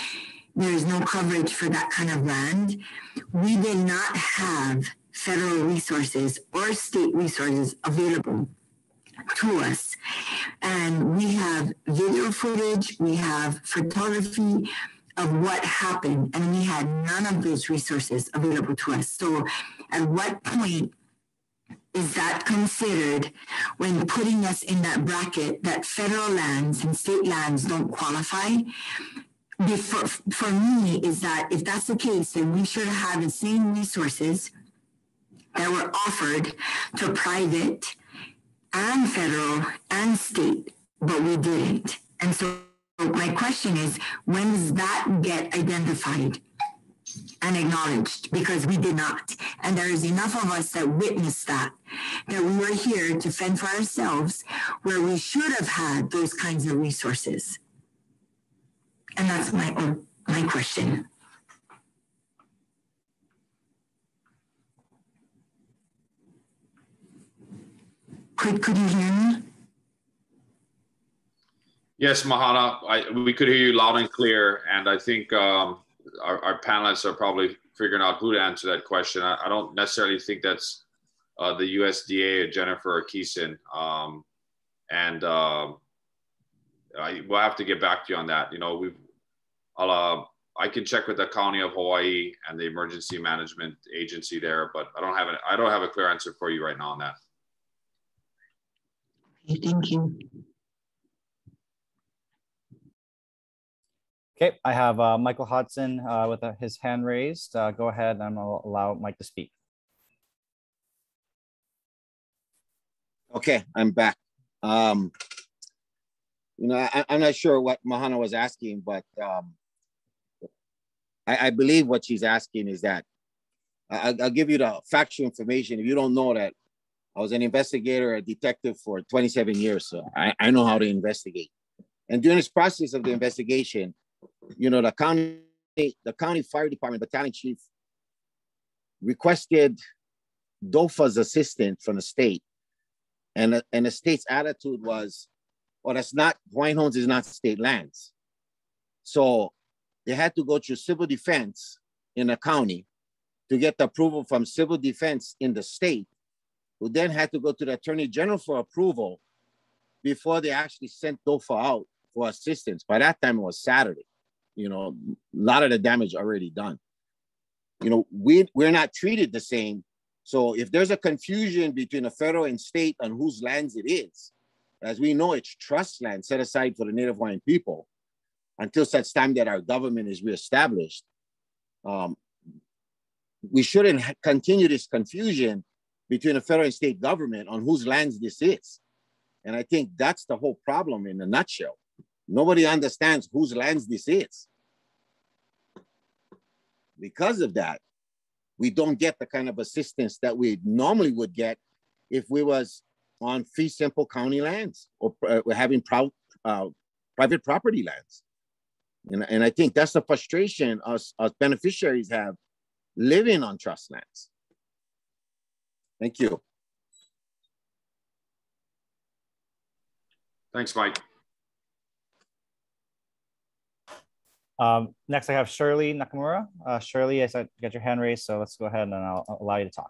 there is no coverage for that kind of land, we did not have federal resources or state resources available to us. And we have video footage, we have photography of what happened, and we had none of those resources available to us. So, at what point is that considered when putting us in that bracket that federal lands and state lands don't qualify? For, for me, is that if that's the case, then we should have the same resources that were offered to private and federal and state, but we didn't. And so my question is, when does that get identified? And acknowledged because we did not. And there is enough of us that witnessed that, that we were here to fend for ourselves where we should have had those kinds of resources. And that's my, my question. Could, could you hear me? Yes, Mahana, I, we could hear you loud and clear. And I think um, our, our, panelists are probably figuring out who to answer that question. I, I don't necessarily think that's uh, the USDA, Jennifer Keeson. Um, and uh, I, we'll have to get back to you on that. You know, we've, uh, I can check with the County of Hawaii and the Emergency Management Agency there, but I don't have an, I don't have a clear answer for you right now on that. Thank you. Okay, I have uh, Michael Hodson uh, with uh, his hand raised. Uh, go ahead and I'll allow Mike to speak. Okay, I'm back. Um, you know, I, am not sure what Mahana was asking, but um, I, I, believe what she's asking is that I, will give you the factual information. If you don't know that, I was an investigator, a detective for 27 years, so I, I know how to investigate. And during this process of the investigation, you know, the county, the county fire department battalion chief requested DOFAW's assistance from the state. And, and the state's attitude was, well, that's not, Hawaiian is not state lands. So they had to go through civil defense in the county to get the approval from civil defense in the state, who then had to go to the attorney general for approval before they actually sent DOFAW out for assistance. By that time, it was Saturday you know, a lot of the damage already done. You know, we we're not treated the same. So if there's a confusion between the federal and state on whose lands it is, as we know, it's trust land set aside for the Native Hawaiian people until such time that our government is reestablished. Um, we shouldn't continue this confusion between the federal and state government on whose lands this is. And I think that's the whole problem in a nutshell. Nobody understands whose lands this is. Because of that, we don't get the kind of assistance that we normally would get if we was on fee simple county lands or uh, having uh, private property lands. And, and I think that's the frustration us, us beneficiaries have living on trust lands. Thank you. Thanks, Mike. Um, next, I have Shirley Nakamura. Uh, Shirley, I said get your hand raised, so let's go ahead and I'll, I'll allow you to talk.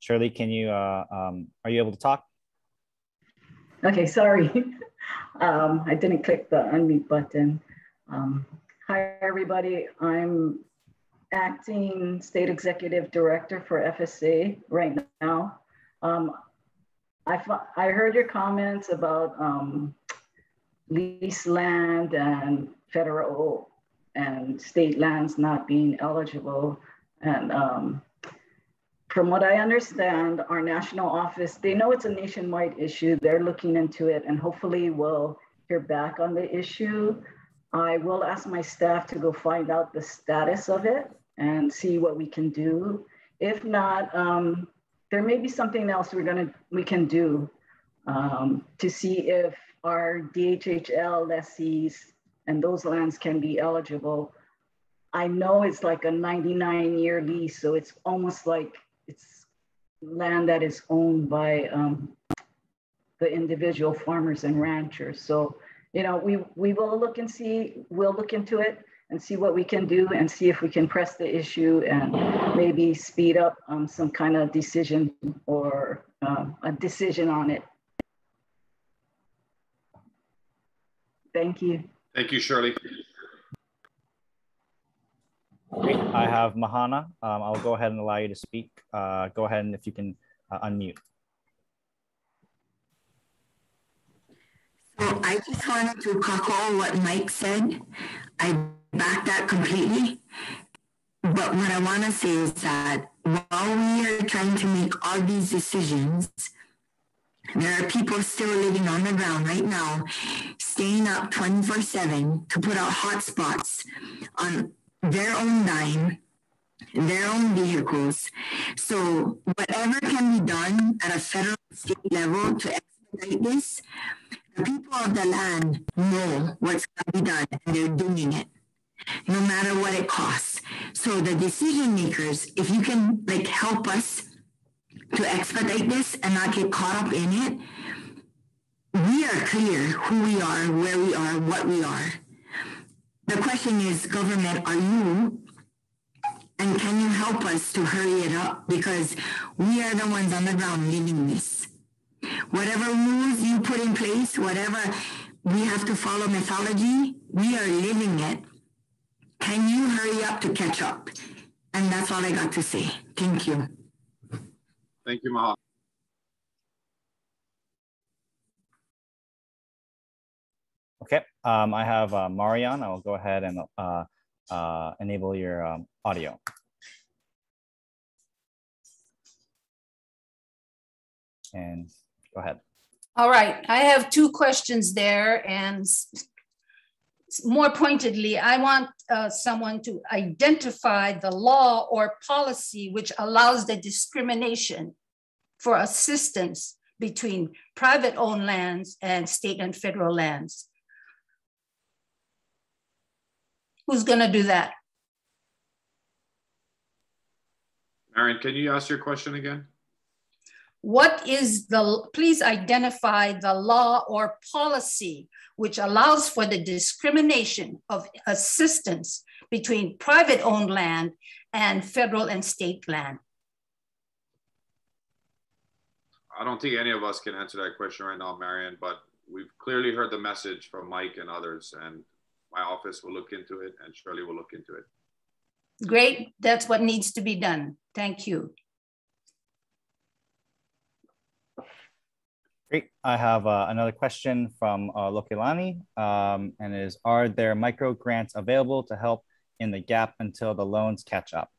Shirley, can you, uh, um, are you able to talk? Okay, sorry. um, I didn't click the unmute button. Um, hi, everybody. I'm acting state executive director for FSA right now. Um, I, I heard your comments about um, lease land and federal and state lands not being eligible. And um, from what I understand, our national office, they know it's a nationwide issue. They're looking into it and hopefully we'll hear back on the issue. I will ask my staff to go find out the status of it and see what we can do. If not, um, there may be something else we're gonna we can do um, to see if our DHHL lessees and those lands can be eligible. I know it's like a 99 year lease, so it's almost like it's land that is owned by um, the individual farmers and ranchers. So, you know, we, we will look and see, we'll look into it and see what we can do and see if we can press the issue and maybe speed up um, some kind of decision or um, a decision on it. Thank you. Thank you, Shirley. I have Mahana. Um, I'll go ahead and allow you to speak. Uh, go ahead and if you can uh, unmute. So I just wanted to echo what Mike said. I back that completely. But what I want to say is that while we are trying to make all these decisions, there are people still living on the ground right now, staying up 24 7 to put out hotspots on their own dime, their own vehicles. So, whatever can be done at a federal state level to expedite this, the people of the land know what's going to be done and they're doing it. No matter what it costs. So the decision makers, if you can like help us to expedite this and not get caught up in it, we are clear who we are, where we are, what we are. The question is, government, are you? And can you help us to hurry it up? Because we are the ones on the ground living this. Whatever rules you put in place, whatever we have to follow mythology, we are living it. Can you hurry up to catch up? And that's all I got to say. Thank you. Thank you, Maha. Okay, um, I have uh, Marian. I will go ahead and uh, uh, enable your um, audio. And go ahead. All right, I have two questions there and more pointedly, I want uh, someone to identify the law or policy which allows the discrimination for assistance between private owned lands and state and federal lands. Who's going to do that? Marion, can you ask your question again? What is the, please identify the law or policy which allows for the discrimination of assistance between private owned land and federal and state land? I don't think any of us can answer that question right now, Marion, but we've clearly heard the message from Mike and others, and my office will look into it and Shirley will look into it. Great, that's what needs to be done. Thank you. Great. I have uh, another question from uh, Lokelani, um, and is, are there micro grants available to help in the gap until the loans catch up?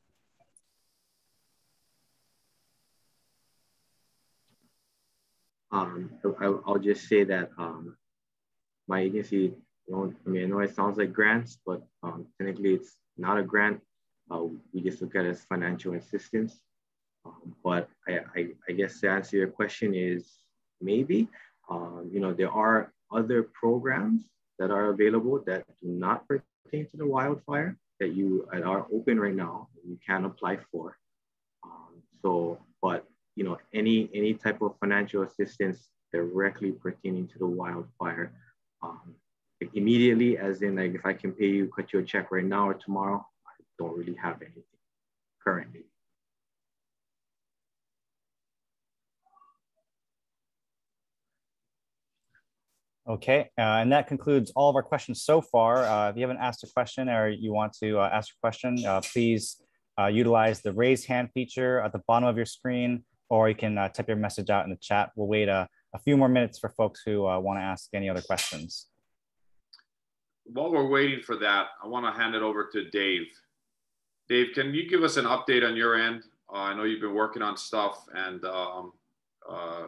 Um, I, will just say that um, my agency I mean, I know it sounds like grants, but um, technically it's not a grant. Uh, we just look at it as financial assistance. Um, but I, I, I, guess to answer your question is maybe, um, you know, there are other programs that are available that do not pertain to the wildfire that you are open right now you can apply for. Um, so, but you know, any any type of financial assistance directly pertaining to the wildfire um, immediately, as in like if I can pay you, cut you a check right now or tomorrow, I don't really have anything currently. Okay, uh, and that concludes all of our questions so far. Uh, if you haven't asked a question or you want to uh, ask a question, uh, please uh, utilize the raise hand feature at the bottom of your screen, or you can uh, type your message out in the chat. We'll wait a, a few more minutes for folks who want to ask any other questions while we're waiting for that, I want to hand it over to Dave. Dave, can you give us an update on your end? I know you've been working on stuff and um, uh,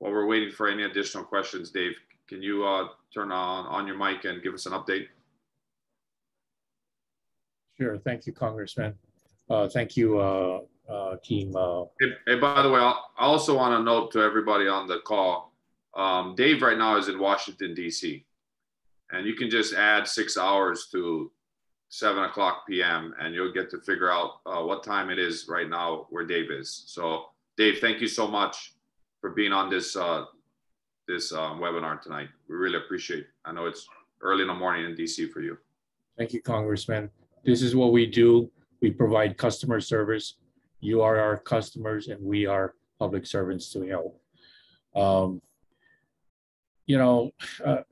while we're waiting for any additional questions, Dave, can you uh, turn on, on your mic and give us an update? Sure. Thank you, Congressman. Uh, thank you, uh, uh, team. Hey, hey, by the way, I also want to note to everybody on the call, um, Dave right now is in Washington, D.C., and you can just add six hours to seven o'clock p.m. and you'll get to figure out uh, what time it is right now where Dave is. So, Dave, thank you so much for being on this uh, this um, webinar tonight. We really appreciate. I know it's early in the morning in DC for you. Thank you, Congressman. This is what we do. We provide customer service. You are our customers, and we are public servants to help. Um, you know, uh,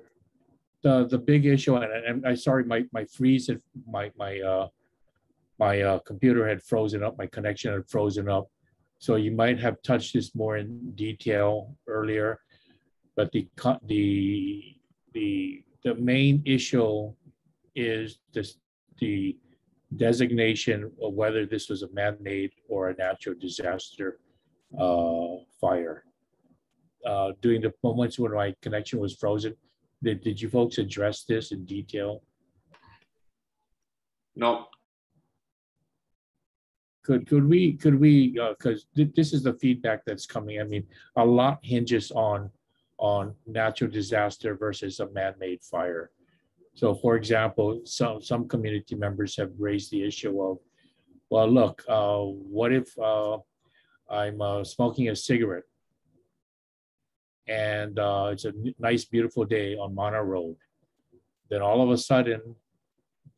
the the big issue, and, and I sorry, my my freeze, my my uh, my uh, computer had frozen up, my connection had frozen up, so you might have touched this more in detail earlier, but the the the the main issue is this the designation of whether this was a man-made or a natural disaster uh, fire uh, during the moments when my connection was frozen. Did, did you folks address this in detail? No. Could could we could we because uh, th this is the feedback that's coming. I mean, a lot hinges on on natural disaster versus a man-made fire. So for example, some, some community members have raised the issue of, well, look, uh, what if uh, I'm uh, smoking a cigarette and uh, it's a nice, beautiful day on Mana Road. Then all of a sudden,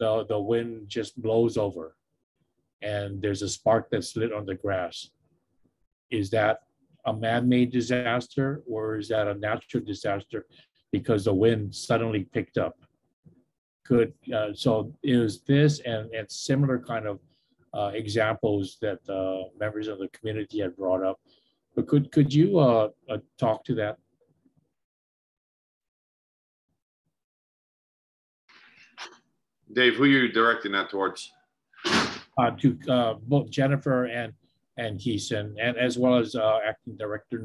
the, the wind just blows over and there's a spark that's lit on the grass. Is that a man-made disaster or is that a natural disaster because the wind suddenly picked up? Could uh, so was this and, and similar kind of uh, examples that uh, members of the community had brought up. But could could you uh, uh, talk to that? Dave, who are you directing that towards? Uh, to uh, both Jennifer and and Keeson, and as well as uh, acting director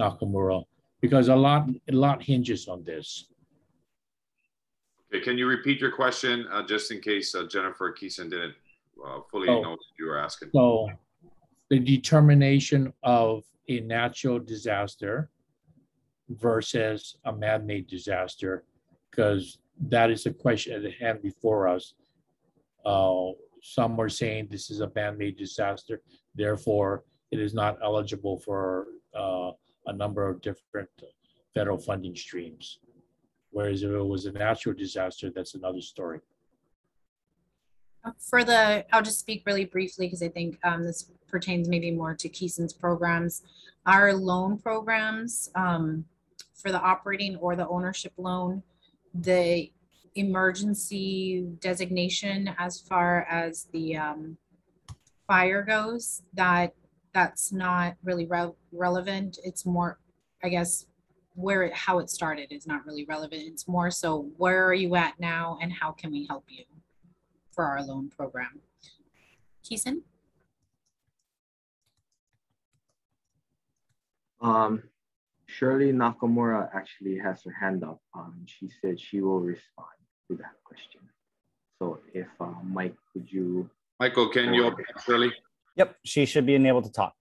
Nakamura, because a lot a lot hinges on this. Okay, can you repeat your question uh, just in case uh, Jennifer Keeson didn't uh, fully Oh. know what you were asking? So the determination of a natural disaster versus a man-made disaster, because that is the question at hand before us. Uh, some are saying this is a man-made disaster, therefore it is not eligible for uh, a number of different federal funding streams. Whereas if it was a natural disaster, that's another story. For the, I'll just speak really briefly because I think um, this pertains maybe more to Keeson's programs. Our loan programs um, for the operating or the ownership loan, the emergency designation as far as the um, fire goes, that that's not really re- relevant. It's more, I guess, where it, how it started is not really relevant. It's more so where are you at now and how can we help you? for our loan program. Keeson? Um, Shirley Nakamura actually has her hand up. Um, she said she will respond to that question. So if uh, Mike, could you? Michael, can you open up Shirley? Yep, she should be able to talk.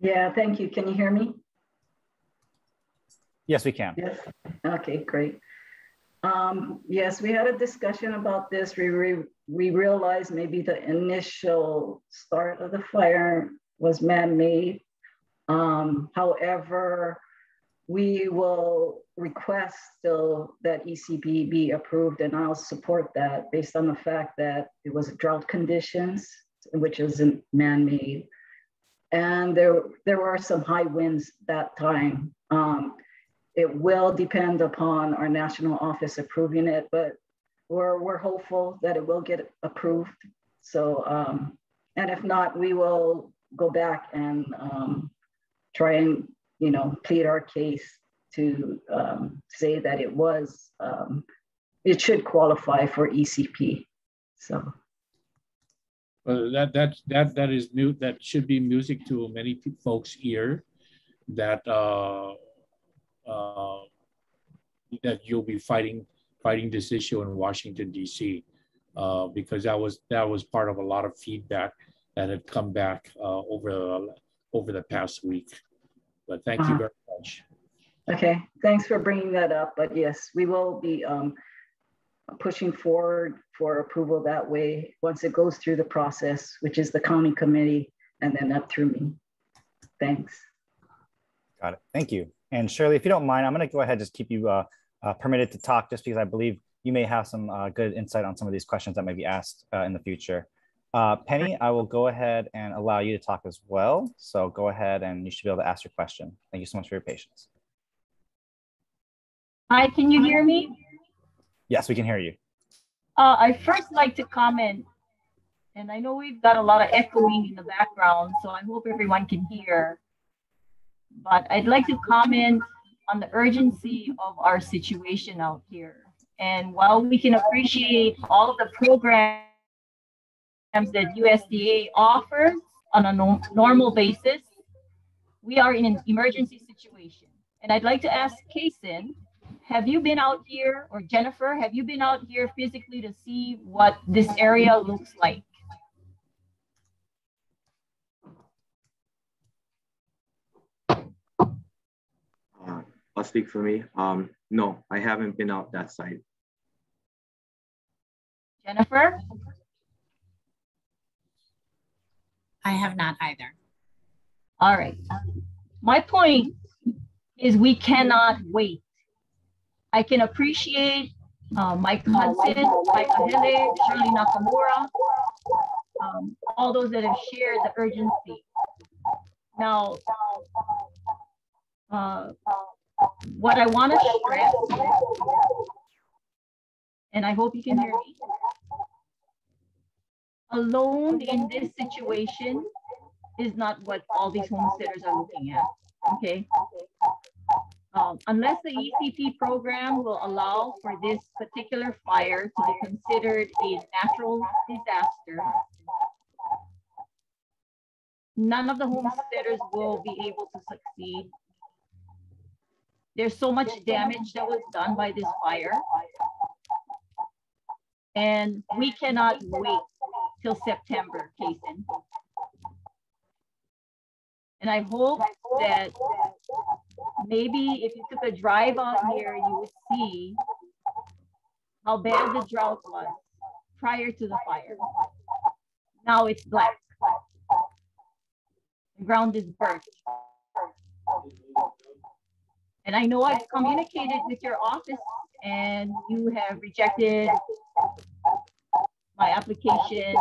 Yeah, thank you. Can you hear me? Yes, we can. Yes. Okay, great. Um, yes, we had a discussion about this. We, re we realized maybe the initial start of the fire was man-made. Um, however, we will request still that ECP be approved and I'll support that based on the fact that it was drought conditions, which isn't man-made. And there, there were some high winds that time. Um, it will depend upon our national office approving it, but we're, we're hopeful that it will get approved. So, um, and if not, we will go back and um, try and, you know, plead our case to um, say that it was, um, it should qualify for ECP. So. Uh, that that that that is new. That should be music to many folks' ear. That uh, uh, that you'll be fighting fighting this issue in Washington D.C. Uh, because that was that was part of a lot of feedback that had come back uh, over the, over the past week. But thank you Uh-huh. very much. Okay, thanks for bringing that up. But yes, we will be um, pushing forward for approval that way once it goes through the process, which is the county committee and then up through me. Thanks. Got it. Thank you. And Shirley, if you don't mind, I'm going to go ahead and just keep you uh, uh, permitted to talk just because I believe you may have some uh, good insight on some of these questions that may be asked uh, in the future. Uh, Penny, I will go ahead and allow you to talk as well. So go ahead and you should be able to ask your question. Thank you so much for your patience. Hi, can you hear me? Yes, we can hear you. Uh, I first like to comment, and I know we've got a lot of echoing in the background, so I hope everyone can hear. But I'd like to comment on the urgency of our situation out here. And while we can appreciate all of the programs that USDA offers on a no- normal basis, we are in an emergency situation. And I'd like to ask Kason, have you been out here, or Jennifer, have you been out here physically to see what this area looks like? Uh, I'll speak for me. Um, no, I haven't been out that side. Jennifer? I have not either. All right. My point is we cannot wait. I can appreciate uh, Mike Hudson, Mike Kahele, Shirley Nakamura, um, all those that have shared the urgency. Now, uh, what I want to stress, and I hope you can hear me, alone in this situation is not what all these homesteaders are looking at, okay? Um, unless the ECP program will allow for this particular fire to be considered a natural disaster, none of the homesteaders will be able to succeed. There's so much damage that was done by this fire. And we cannot wait till September, Kason. And I hope that maybe if you took a drive out here, you would see how bad the drought was prior to the fire. Now it's black. The ground is burnt. And I know I've communicated with your office and you have rejected my application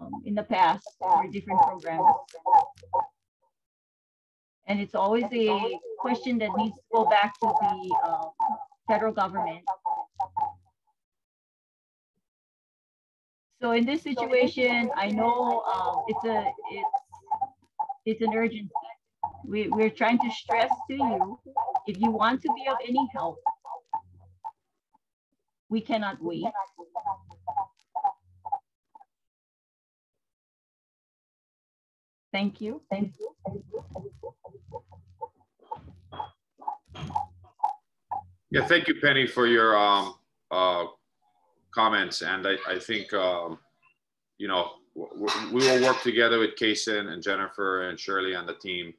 um, in the past for different programs. And it's always a question that needs to go back to the uh, federal government. So in this situation, I know um, it's a it's it's an urgency. We, we're trying to stress to you, if you want to be of any help, we cannot wait. Thank you. Thank you. Yeah, thank you, Penny, for your um, uh, comments. And I, I think, um, you know, we will work together with Kason and Jennifer and Shirley and the team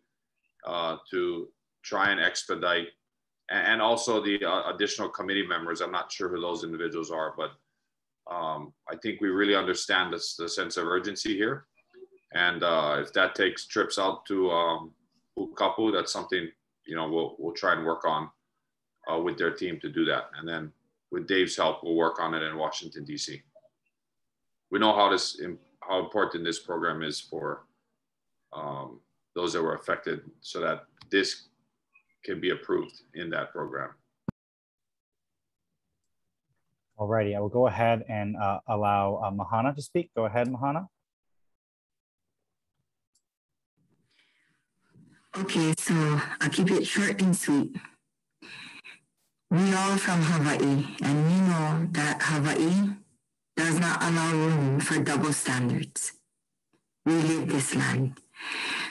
uh, to try and expedite and also the uh, additional committee members. I'm not sure who those individuals are, but um, I think we really understand this, the sense of urgency here. And uh, if that takes trips out to um, Pu'ukapu, that's something you know we'll we'll try and work on uh, with their team to do that. And then with Dave's help, we'll work on it in Washington D.C. We know how this how important this program is for um, those that were affected, so that this can be approved in that program. Alrighty, I will go ahead and uh, allow uh, Mahana to speak. Go ahead, Mahana. Okay, so I'll keep it short and sweet. We all from Hawaii, and we know that Hawaii does not allow room for double standards. We live this land.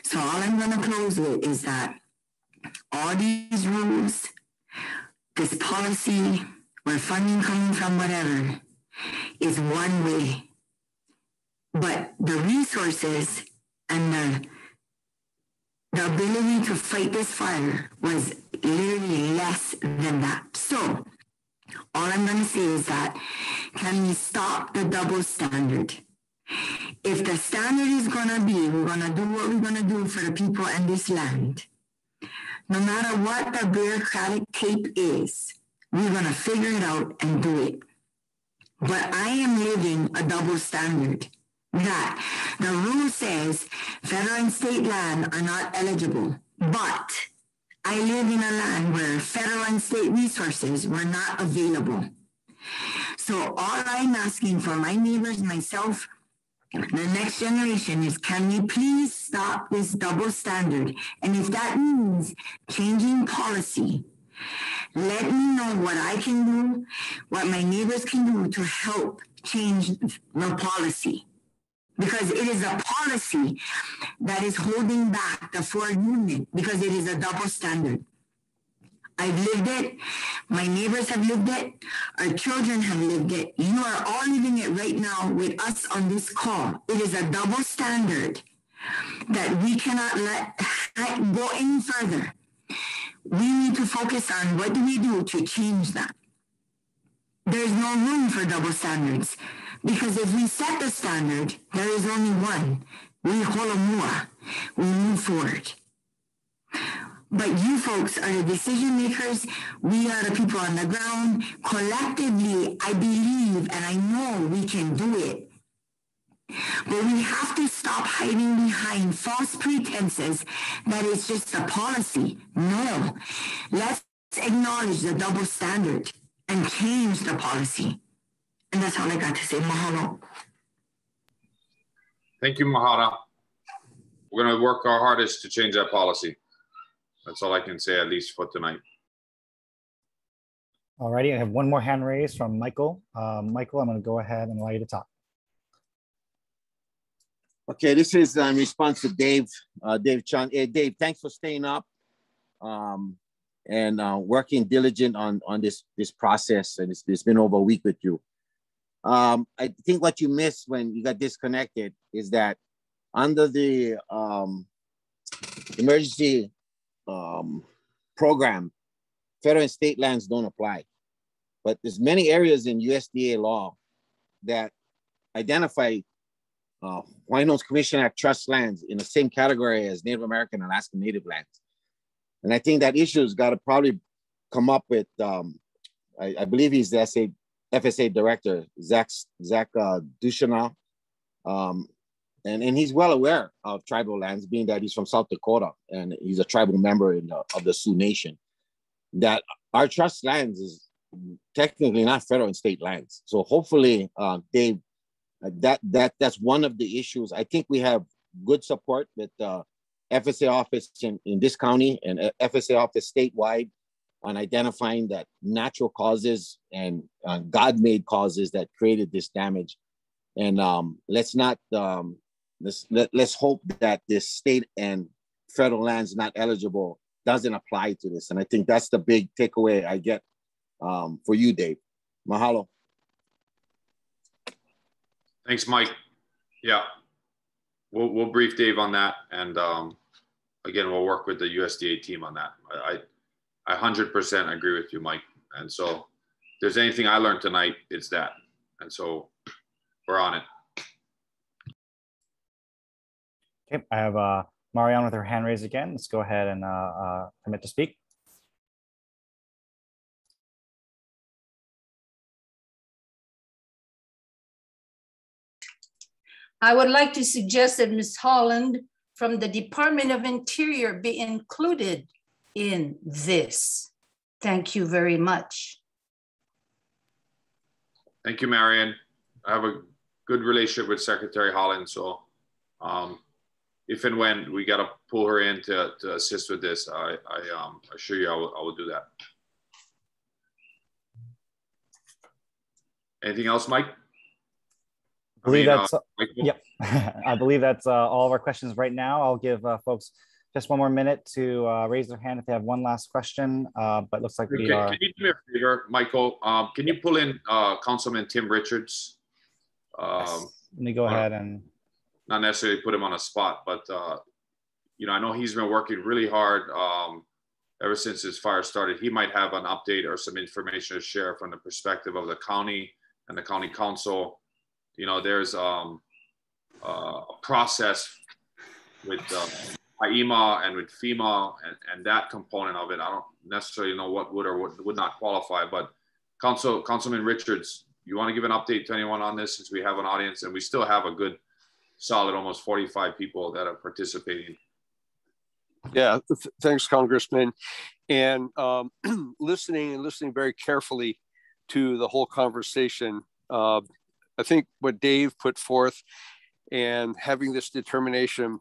So all I'm going to close with is that all these rules, this policy, where funding coming from whatever, is one way. But the resources and the the ability to fight this fire was literally less than that. So all I'm going to say is that can we stop the double standard? If the standard is going to be, we're going to do what we're going to do for the people in this land, no matter what the bureaucratic tape is, we're going to figure it out and do it. But I am living a double standard that the rule says federal and state land are not eligible, but I live in a land where federal and state resources were not available. So all I'm asking for my neighbors, myself, the next generation is can we please stop this double standard? And if that means changing policy, let me know what I can do, what my neighbors can do to help change the policy because it is a policy that is holding back the Ford movement because it is a double standard. I've lived it. My neighbors have lived it. Our children have lived it. You are all living it right now with us on this call. It is a double standard that we cannot let go any further. We need to focus on what do we do to change that. there's no room for double standards. Because if we set the standard, there is only one. We holomua. We move forward. But you folks are the decision makers. We are the people on the ground. Collectively, I believe and I know we can do it. But we have to stop hiding behind false pretenses that it's just a policy. No, let's acknowledge the double standard and change the policy. And that's all I got to say. Mahalo. Thank you, Mahana. We're going to work our hardest to change that policy. That's all I can say, at least for tonight. All righty, I have one more hand raised from Michael. Uh, Michael, I'm going to go ahead and allow you to talk. Okay, this is in response to Dave. Uh, Dave Chan. Hey, Dave, thanks for staying up um, and uh, working diligent on on this this process. And it's, it's been over a week with you. Um, I think what you missed when you got disconnected is that under the um, emergency um, program, federal and state lands don't apply. But there's many areas in USDA law that identify uh, Homes Commission Act trust lands in the same category as Native American and Alaska Native lands. And I think that issue has got to probably come up with, um, I, I, believe he's the SA, FSA director, Zach, Zach uh, Ducheneaux. Um, and, and he's well aware of tribal lands, being that he's from South Dakota and he's a tribal member the, of the Sioux Nation. That our trust lands is technically not federal and state lands. So hopefully, uh, Dave, uh, that that that's one of the issues. I think we have good support with the FSA office in, in this county and uh, FSA office statewide on identifying that natural causes and uh, God-made causes that created this damage. And um, let's not um, let's let, let's hope that this state and federal lands not eligible doesn't apply to this. And I think that's the big takeaway I get um, for you, Dave. Mahalo. Thanks, Mike. Yeah, we'll, we'll brief Dave on that. And um, again, we'll work with the USDA team on that. I, I 100% agree with you, Mike. And so if there's anything I learned tonight, it's that. And so we're on it. Okay, I have uh, Marianne with her hand raised again. Let's go ahead and uh, uh, permit to speak. I would like to suggest that Ms. Haaland from the Department of Interior be included in this. Thank you very much. Thank you, Marion. I have a good relationship with Secretary Haaland, so um, if and when we got to pull her in to, to assist with this, I, I um, assure you I will, I will do that. Anything else, Mike? I believe I mean, that's uh, yep. I believe that's uh, all of our questions right now. I'll give uh, folks just one more minute to uh, raise their hand if they have one last question. Uh, but looks like we okay. are. Can you do me a favor, Michael? Um, can you pull in uh, Councilman Tim Richards? Um, yes. Let me go ahead and. Not necessarily put him on a spot, but you know I know he's been working really hard um, ever since his fire started. He might have an update or some information to share from the perspective of the county and the county council you know, there's um, uh, a process with uh, HIEMA and with FEMA and, and that component of it. I don't necessarily know what would or what would not qualify, but Council, Councilman Richards, you want to give an update to anyone on this since we have an audience and we still have a good solid almost 45 people that are participating. Yeah, th thanks, Congressman. And um, listening and listening very carefully to the whole conversation, uh, I think what Dave put forth and having this determination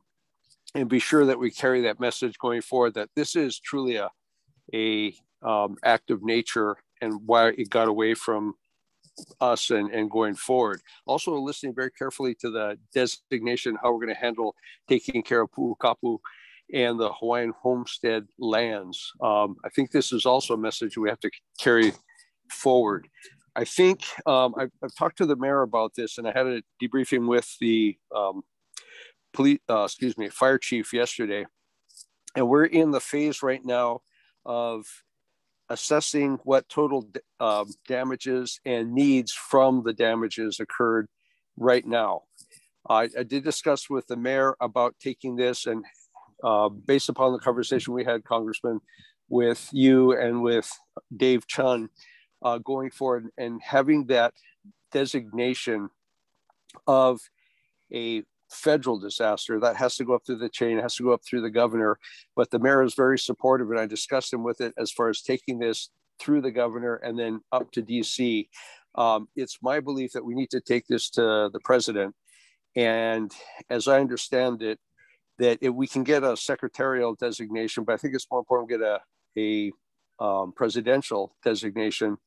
and be sure that we carry that message going forward that this is truly a, a um, act of nature and why it got away from us and, and going forward. Also listening very carefully to the designation, how we're going to handle taking care of Pu'ukapu and the Hawaiian homestead lands. Um, I think this is also a message we have to carry forward. I think um, I've, I've, talked to the mayor about this, and I had a debriefing with the um, police, uh, excuse me, fire chief yesterday, and we're in the phase right now of assessing what total uh, damages and needs from the damages occurred right now. I, I did discuss with the mayor about taking this and uh, based upon the conversation we had, Congressman, with you and with Dave Chun uh, going forward and having that designation of a federal disaster that has to go up through the chain, has to go up through the governor. But the mayor is very supportive, and I discussed him with it as far as taking this through the governor and then up to DC. Um, it's my belief that we need to take this to the president. And as I understand it, that if we can get a secretarial designation, but I think it's more important to get a, a um, presidential designation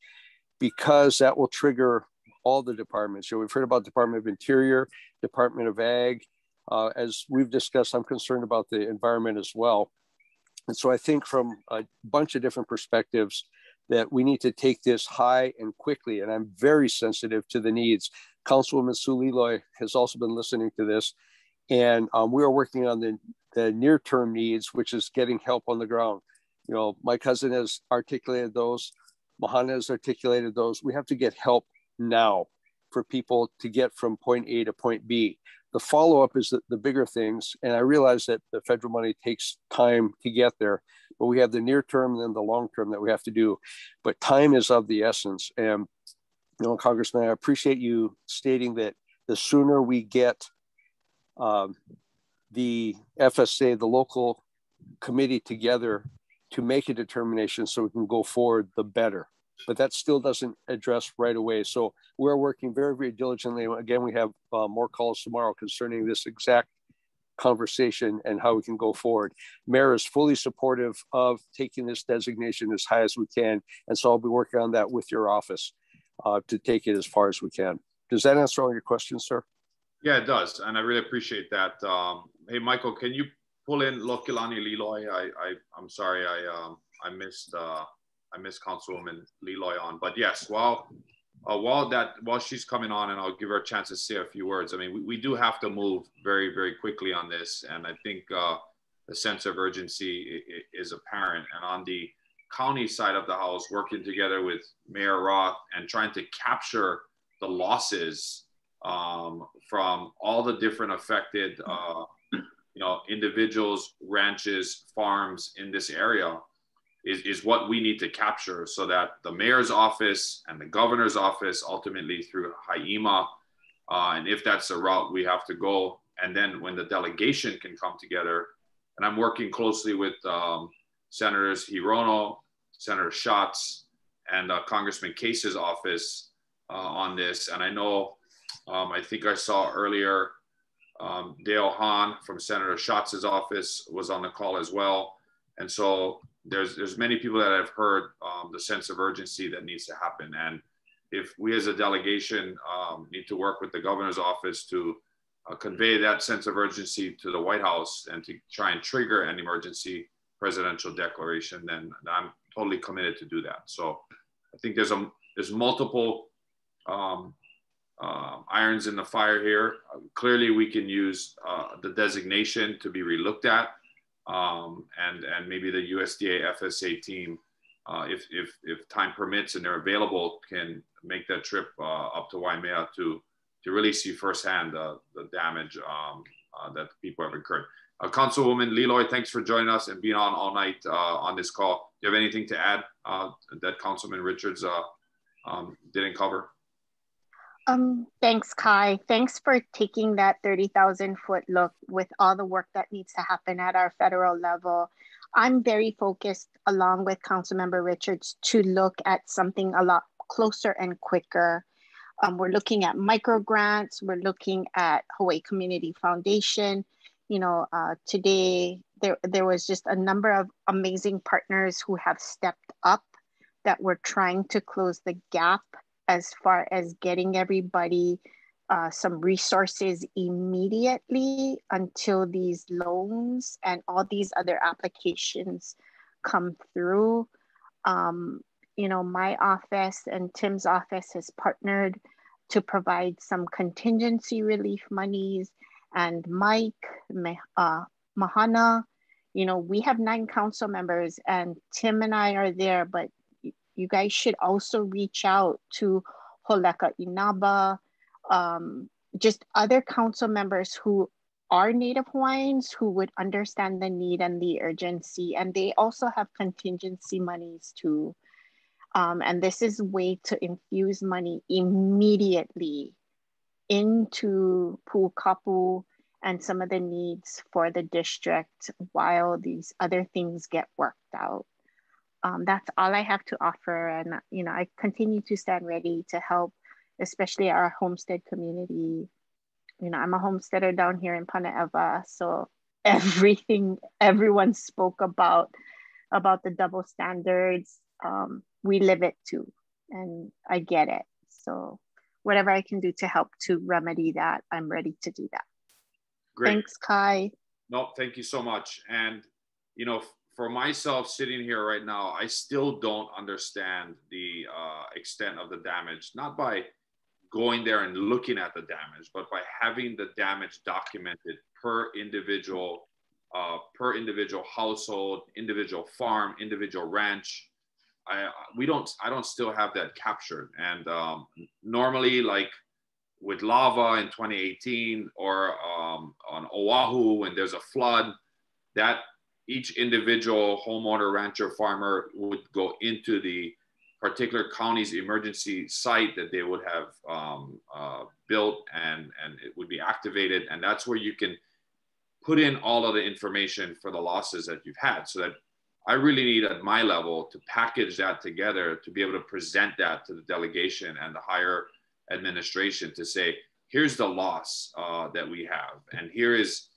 because that will trigger all the departments. So we've heard about Department of Interior, Department of Ag. Uh, as we've discussed, I'm concerned about the environment as well. And so I think from a bunch of different perspectives that we need to take this high and quickly. And I'm very sensitive to the needs. Councilwoman Sue Lee Loy has also been listening to this. And um, we are working on the, the near term needs, which is getting help on the ground. You know, my cousin has articulated those. Mahana has articulated those. We have to get help now for people to get from point A to point B. The follow up is the, the bigger things. And I realize that the federal money takes time to get there, but we have the near term and then the long term that we have to do. But time is of the essence. And, you know, Congressman, I appreciate you stating that the sooner we get um, the FSA, the local committee together to make a determination so we can go forward, the better. But that still doesn't address right away. So we're working very, very diligently. Again, we have uh, more calls tomorrow concerning this exact conversation and how we can go forward. Mayor is fully supportive of taking this designation as high as we can. And so I'll be working on that with your office uh, to take it as far as we can. Does that answer all your questions, sir? Yeah, it does. And I really appreciate that. Um, hey, Michael, can you pull in Lokelani Lee Loy. I, I I'm sorry, I um I missed uh I missed Councilwoman Lee Loy on, but yes, while uh, while that while she's coming on, and I'll give her a chance to say a few words. I mean, we, we do have to move very very quickly on this, and I think uh, the sense of urgency is apparent. And on the county side of the house, working together with Mayor Roth and trying to capture the losses um, from all the different affected uh, you know, individuals, ranches, farms in this area is, is what we need to capture so that the mayor's office and the governor's office, ultimately through HIEMA, uh, and if that's the route we have to go, and then when the delegation can come together, and I'm working closely with um, Senators Hirono, Senator Schatz, and uh, Congressman Case's office uh, on this. And I know, um, I think I saw earlier um, Dale Hahn from Senator Schatz's office was on the call as well. And so there's there's many people that have heard um, the sense of urgency that needs to happen. And if we as a delegation um, need to work with the governor's office to uh, convey that sense of urgency to the White House and to try and trigger an emergency presidential declaration, then I'm totally committed to do that. So I think there's a there's multiple um, uh, irons in the fire here. Uh, clearly, we can use uh, the designation to be relooked at, um, and and maybe the USDA FSA team, uh, if if if time permits and they're available, can make that trip uh, up to Waimea to to really see firsthand the damage um, uh, that people have incurred. Councilwoman Lee Loy, thanks for joining us and being on all night on this call. Do you have anything to add that Councilman Richards um, didn't cover? Um, thanks, Kai. Thanks for taking that 30,000 foot look with all the work that needs to happen at our federal level. I'm very focused, along with Councilmember Richards, to look at something a lot closer and quicker. Um, we're looking at micro grants. We're looking at Hawaii Community Foundation. You know, uh, today there there was just a number of amazing partners who have stepped up that we're trying to close the gap as far as getting everybody uh, some resources immediately until these loans and all these other applications come through. Um, you know, my office and Tim's office has partnered to provide some contingency relief monies. And Mike, uh, Mahana, you know, we have nine council members and Tim and I are there, but you guys should also reach out to Holeka Inaba, um, just other council members who are Native Hawaiians who would understand the need and the urgency. And they also have contingency monies too. Um, and this is a way to infuse money immediately into Pu'ukapu and some of the needs for the district while these other things get worked out. Um, that's all I have to offer. And, you know, I continue to stand ready to help, especially our homestead community. You know, I'm a homesteader down here in Panaewa. So everything everyone spoke about, about the double standards, um, we live it too. And I get it. So whatever I can do to help to remedy that, I'm ready to do that. Great. Thanks, Kai. No, thank you so much. And, you know, for myself sitting here right now, I still don't understand the uh, extent of the damage, not by going there and looking at the damage, but by having the damage documented per individual, uh, per individual household, individual farm, individual ranch. I, we don't, I don't still have that captured. And um, normally like with lava in 2018 or um, on Oahu when there's a flood, that each individual homeowner, rancher, farmer would go into the particular county's emergency site that they would have um, uh, built and, and it would be activated. And that's where you can put in all of the information for the losses that you've had so that I really need at my level to package that together to be able to present that to the delegation and the higher administration to say, here's the loss uh, that we have, and here is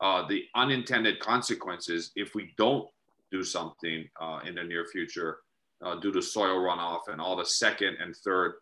uh, the unintended consequences if we don't do something uh, in the near future uh, due to soil runoff and all the second and third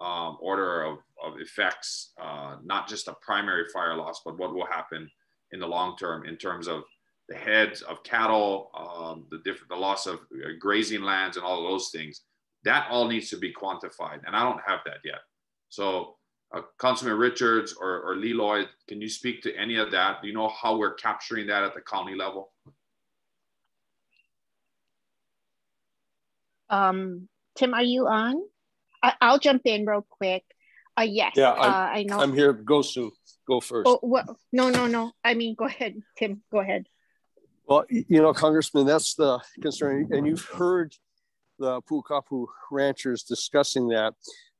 um, order of, of effects, uh, not just a primary fire loss, but what will happen in the long term in terms of the heads of cattle, um, the different, the loss of uh, grazing lands, and all those things. That all needs to be quantified, and I don't have that yet. So uh, Councilman Richards or, or Lee Loy, can you speak to any of that? Do you know how we're capturing that at the county level? Um, Tim, are you on? I, will jump in real quick. Uh, yes. Yeah, I'm, uh, I know. I'm here. Go, Sue. Go first. Oh, well, no, no, no. I mean, go ahead, Tim. Go ahead. Well, you know, Congressman, that's the concern, and you've heard the Pu'ukapu ranchers discussing that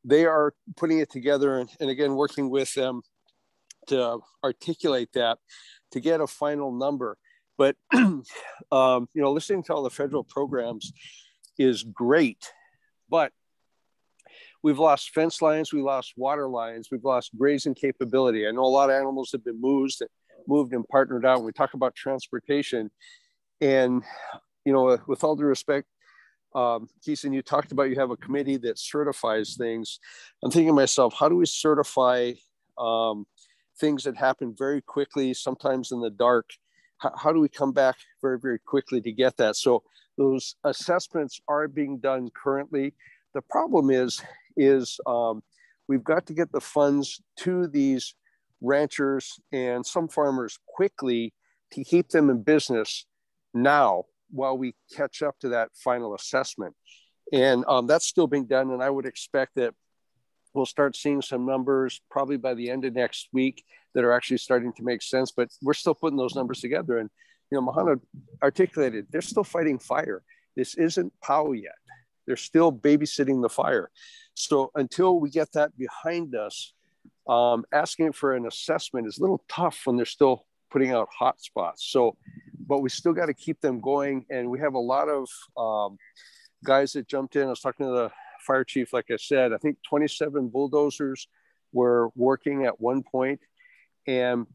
they are putting it together and, and again working with them to articulate that to get a final number. But um, you know listening to all the federal programs is great but we've lost fence lines we lost water lines we've lost grazing capability. I know a lot of animals have been moved moved and partnered out. We talk about transportation and you know with all due respect um, Keeson, you talked about you have a committee that certifies things. I'm thinking to myself, how do we certify um, things that happen very quickly, sometimes in the dark? How, do we come back very, very quickly to get that? So those assessments are being done currently. The problem is, is um, we've got to get the funds to these ranchers and some farmers quickly to keep them in business now while we catch up to that final assessment. And um, that's still being done. And I would expect that we'll start seeing some numbers probably by the end of next week that are actually starting to make sense. But we're still putting those numbers together. And, you know, Mahana articulated, they're still fighting fire. This isn't POW yet. They're still babysitting the fire. So until we get that behind us, um, asking for an assessment is a little tough when they're still putting out hot spots. So but we still got to keep them going. And we have a lot of um, guys that jumped in. I was talking to the fire chief, like I said, I think 27 bulldozers were working at one point. And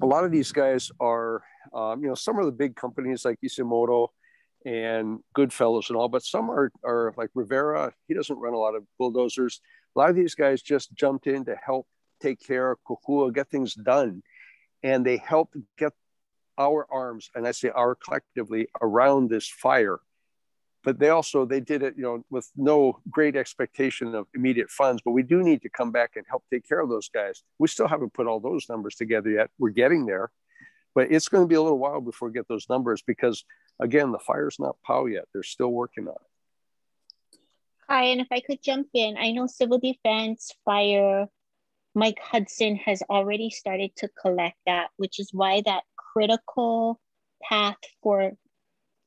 a lot of these guys are, um, you know, some of the big companies like Isemoto and Goodfellows and all, but some are, are like Rivera. He doesn't run a lot of bulldozers. A lot of these guys just jumped in to help take care of Kokua, get things done. And they helped get our arms, and I say our collectively, around this fire. But they also they did it, you know, with no great expectation of immediate funds. But we do need to come back and help take care of those guys. We still haven't put all those numbers together yet. We're getting there, but it's going to be a little while before we get those numbers because, again, the fire's not POW yet. They're still working on it. Hi, and if I could jump in, I know civil defense, fire, Mike Hudson has already started to collect that, which is why that critical path for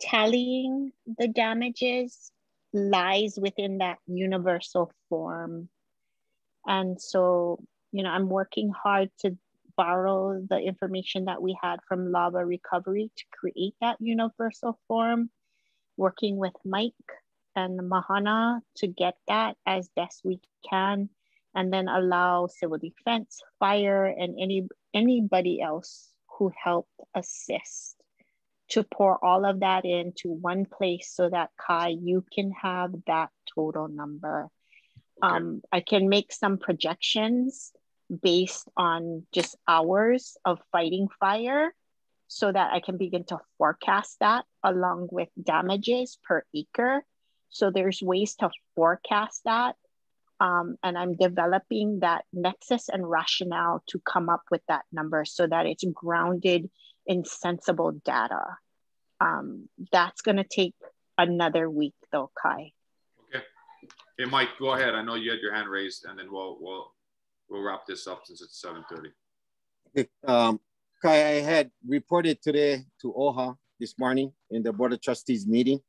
tallying the damages lies within that universal form. And so, you know, I'm working hard to borrow the information that we had from lava recovery to create that universal form, working with Mike and Mahana to get that as best we can, and then allow civil defense, fire, and any anybody else who helped assist to pour all of that into one place so that Kai, you can have that total number. Okay. Um, I can make some projections based on just hours of fighting fire so that I can begin to forecast that along with damages per acre. So there's ways to forecast that. Um, and I'm developing that nexus and rationale to come up with that number so that it's grounded in sensible data. Um, that's going to take another week though, Kai. Okay. Hey, Mike, go ahead. I know you had your hand raised and then we'll, we'll, we'll wrap this up since it's 7.30. Um, Kai, I had reported today to OHA this morning in the Board of Trustees meeting.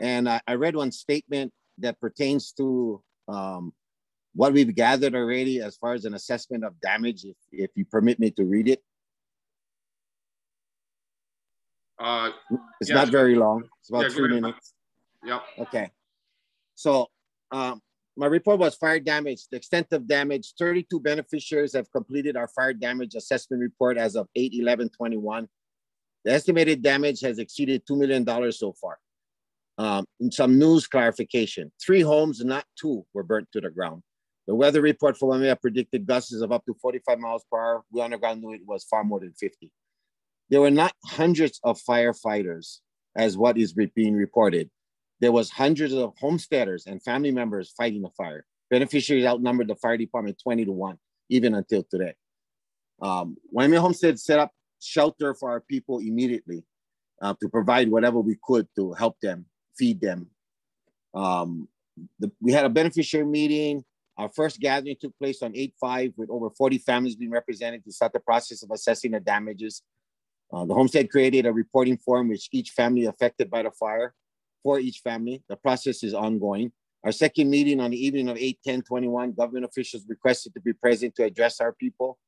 And I, I read one statement that pertains to um, what we've gathered already as far as an assessment of damage, if, if you permit me to read it. Uh, it's yeah, not very long. It's about yeah, three minutes. Yep. Okay. So um, my report was fire damage. The extent of damage, 32 beneficiaries have completed our fire damage assessment report as of 8 11 21. The estimated damage has exceeded $2 million so far. Um, some news clarification three homes, not two, were burnt to the ground. The weather report for Waimea predicted gusts of up to 45 miles per hour. We underground knew it was far more than 50. There were not hundreds of firefighters, as what is being reported. There was hundreds of homesteaders and family members fighting the fire. Beneficiaries outnumbered the fire department 20 to 1, even until today. Um, Waimea Homestead set up shelter for our people immediately uh, to provide whatever we could to help them, feed them. Um, the, we had a beneficiary meeting. Our first gathering took place on 8-5 with over 40 families being represented to start the process of assessing the damages. Uh, the homestead created a reporting form which each family affected by the fire for each family. The process is ongoing. Our second meeting on the evening of 8 10 21, government officials requested to be present to address our people.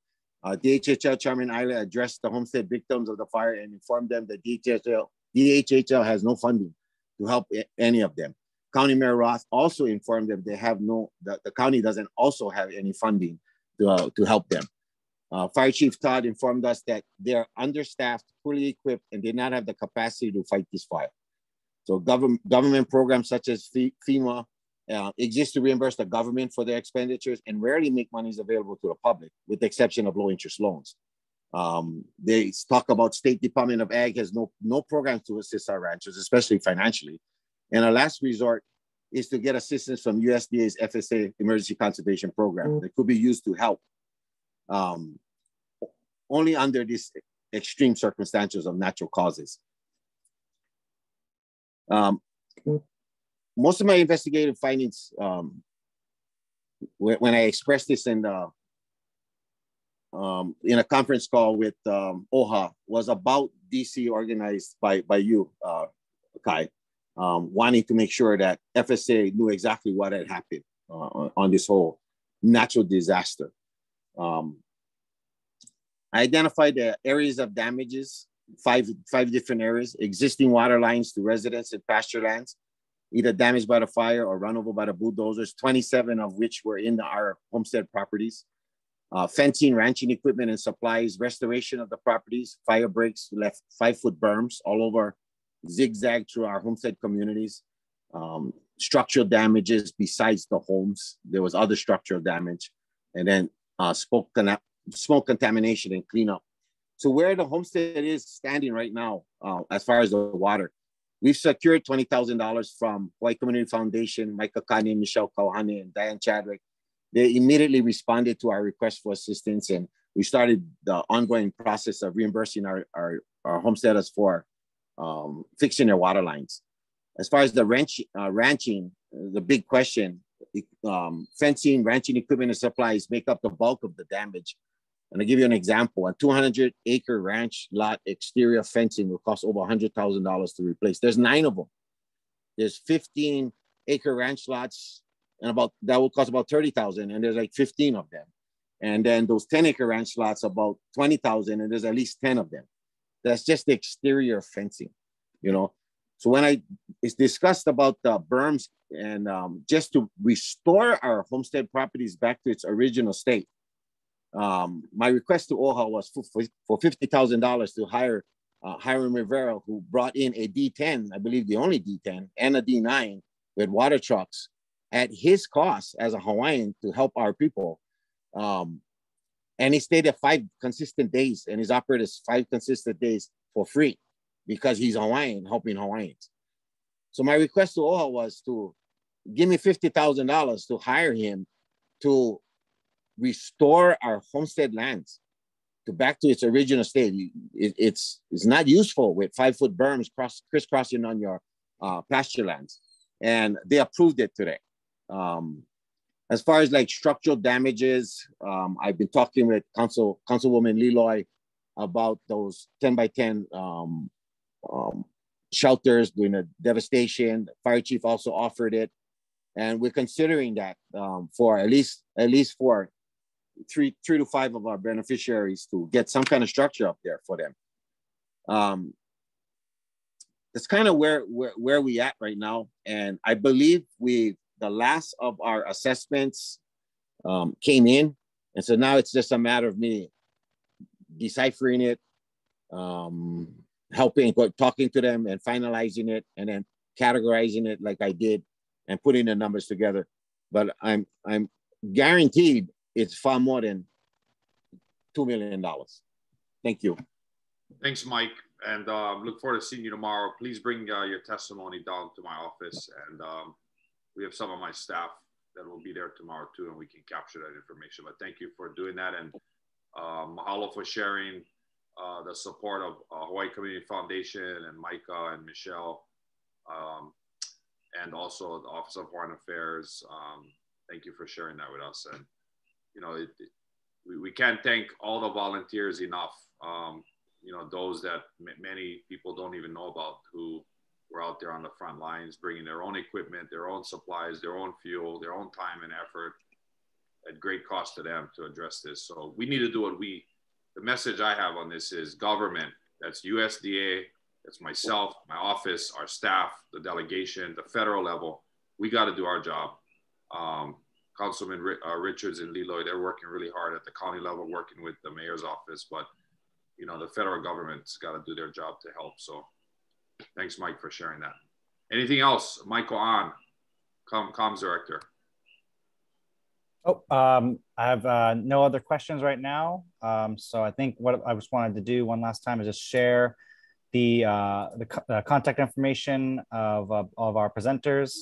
Uh, DHHL Chairman Aila addressed the homestead victims of the fire and informed them that DHHL, DHHL has no funding to help any of them. County Mayor Roth also informed them they have no, the, the county doesn't also have any funding to, uh, to help them. Uh, Fire Chief Todd informed us that they're understaffed, poorly equipped, and did not have the capacity to fight this fire. So government government programs such as FEMA uh, exist to reimburse the government for their expenditures and rarely make monies available to the public, with the exception of low interest loans. Um, they talk about State Department of Ag has no no programs to assist our ranchers, especially financially. And our last resort is to get assistance from USDA's FSA Emergency Conservation Program mm. that could be used to help um, only under these extreme circumstances of natural causes. Um, most of my investigative findings, um, when, when, I expressed this in the, um, in a conference call with um, OHA, was about DC organized by by you, uh, Kai, um, wanting to make sure that FSA knew exactly what had happened uh, on this whole natural disaster. Um, I identified the areas of damages five five different areas: existing water lines to residents and pasture lands, either damaged by the fire or run over by the bulldozers. Twenty-seven of which were in our homestead properties. Uh, fencing, ranching equipment and supplies, restoration of the properties, fire breaks, left five-foot berms all over, zigzag through our homestead communities. Um, structural damages besides the homes. There was other structural damage, and then uh, smoke, smoke contamination and cleanup so where the homestead is standing right now, uh, as far as the water, we've secured twenty thousand dollars from Hawaii Community Foundation, Micah Kane, Michelle Kauhane, and Diane Chadwick. They immediately responded to our request for assistance, and we started the ongoing process of reimbursing our our, our homesteaders for um, fixing their water lines. As far as the ranch, uh, ranching, the big question. Um, fencing, ranching equipment, and supplies make up the bulk of the damage. And I'll give you an example. A 200 acre ranch lot exterior fencing will cost over $100,000 to replace. There's nine of them. There's 15 acre ranch lots and about that will cost about 30,000 and there's like 15 of them. And then those 10 acre ranch lots about 20,000 and there's at least 10 of them. That's just the exterior fencing, you know. So when I it's discussed about the berms and um, just to restore our homestead properties back to its original state, um, my request to OHA was for, for, for $50,000 to hire uh, Hiram Rivera, who brought in a D10, I believe the only D10, and a D9 with water trucks at his cost as a Hawaiian to help our people. Um, and he stayed at five consistent days and he's operated five consistent days for free because he's Hawaiian, helping Hawaiians. So my request to OHA was to give me $50,000 to hire him to restore our homestead lands to back to its original state. It, it's, it's not useful with five foot berms cross, crisscrossing on your uh, pasture lands. And they approved it today. Um, as far as like structural damages, um, I've been talking with Council Councilwoman Lee Loy about those 10 by 10 um, um, shelters during the devastation. Fire chief also offered it, and we're considering that um, for at least at least for three three to five of our beneficiaries to get some kind of structure up there for them. Um, that's kind of where, where where we at right now, and I believe we the last of our assessments um, came in, and so now it's just a matter of me deciphering it, um, helping, talking to them, and finalizing it, and then categorizing it like I did, and putting the numbers together. But I'm I'm guaranteed it's far more than two million dollars. Thank you. Thanks, Mike, and um, look forward to seeing you tomorrow. Please bring uh, your testimony down to my office, and um, we have some of my staff that will be there tomorrow too, and we can capture that information. But thank you for doing that, and uh, mahalo for sharing uh, the support of uh, Hawaii Community Foundation and Micah and Michelle, um, and also the Office of Foreign Affairs. Um, thank you for sharing that with us. And you know, it, it, we, we can't thank all the volunteers enough. Um, you know, those that many people don't even know about who were out there on the front lines bringing their own equipment, their own supplies, their own fuel, their own time and effort at great cost to them to address this. So we need to do what we, the message I have on this is government, that's USDA, that's myself, my office, our staff, the delegation, the federal level. We got to do our job. Um, Councilman uh, Richards and Lee Loy, they're working really hard at the county level, working with the mayor's office, but you know, the federal government's got to do their job to help. So Thanks, Mike, for sharing that. Anything else? Michael on, Com comms director. Oh, um, I have uh, no other questions right now. Um, so I think what I just wanted to do one last time is just share the uh, the, co the, contact information of, uh, of our presenters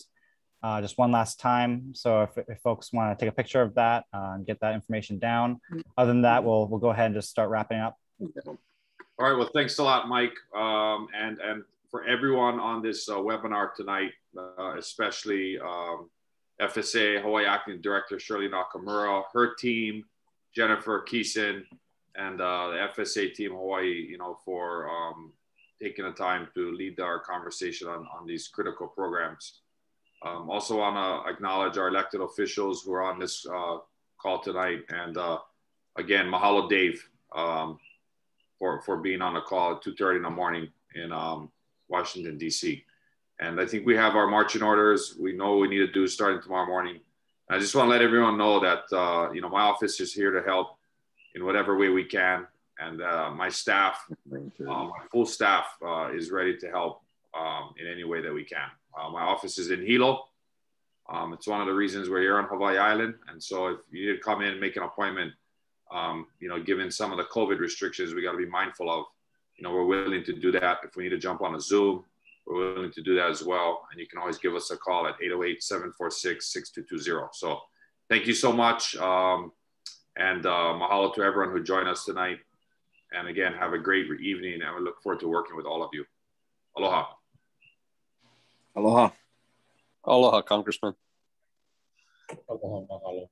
uh, just one last time. So if, if folks want to take a picture of that uh, and get that information down, other than that, we'll we'll go ahead and just start wrapping up. All right. Well, thanks a lot, Mike. Um, and and for everyone on this uh, webinar tonight, uh, especially um, FSA Hawaii Acting Director Shirley Nakamura, her team, Jennifer Keeson, and uh, the FSA team Hawaii, you know, for um, taking the time to lead our conversation on, on these critical programs. Um, also want to acknowledge our elected officials who are on this uh, call tonight. And uh, again, mahalo Dave um, for, for being on the call at 2.30 in the morning in um, Washington, D.C. And I think we have our marching orders. We know what we need to do starting tomorrow morning. I just want to let everyone know that, uh, you know, my office is here to help in whatever way we can. And uh, my staff, uh, my full staff uh, is ready to help um, in any way that we can. Uh, my office is in Hilo. Um, it's one of the reasons we're here on Hawaii Island. And so if you need to come in and make an appointment, um, you know, given some of the COVID restrictions, we got to be mindful of you know, we're willing to do that. If we need to jump on a Zoom, we're willing to do that as well. And you can always give us a call at 808 746 6220. So thank you so much. Um, and uh, mahalo to everyone who joined us tonight. And again, have a great evening. And we look forward to working with all of you. Aloha. Aloha. Aloha, Congressman. Aloha, mahalo.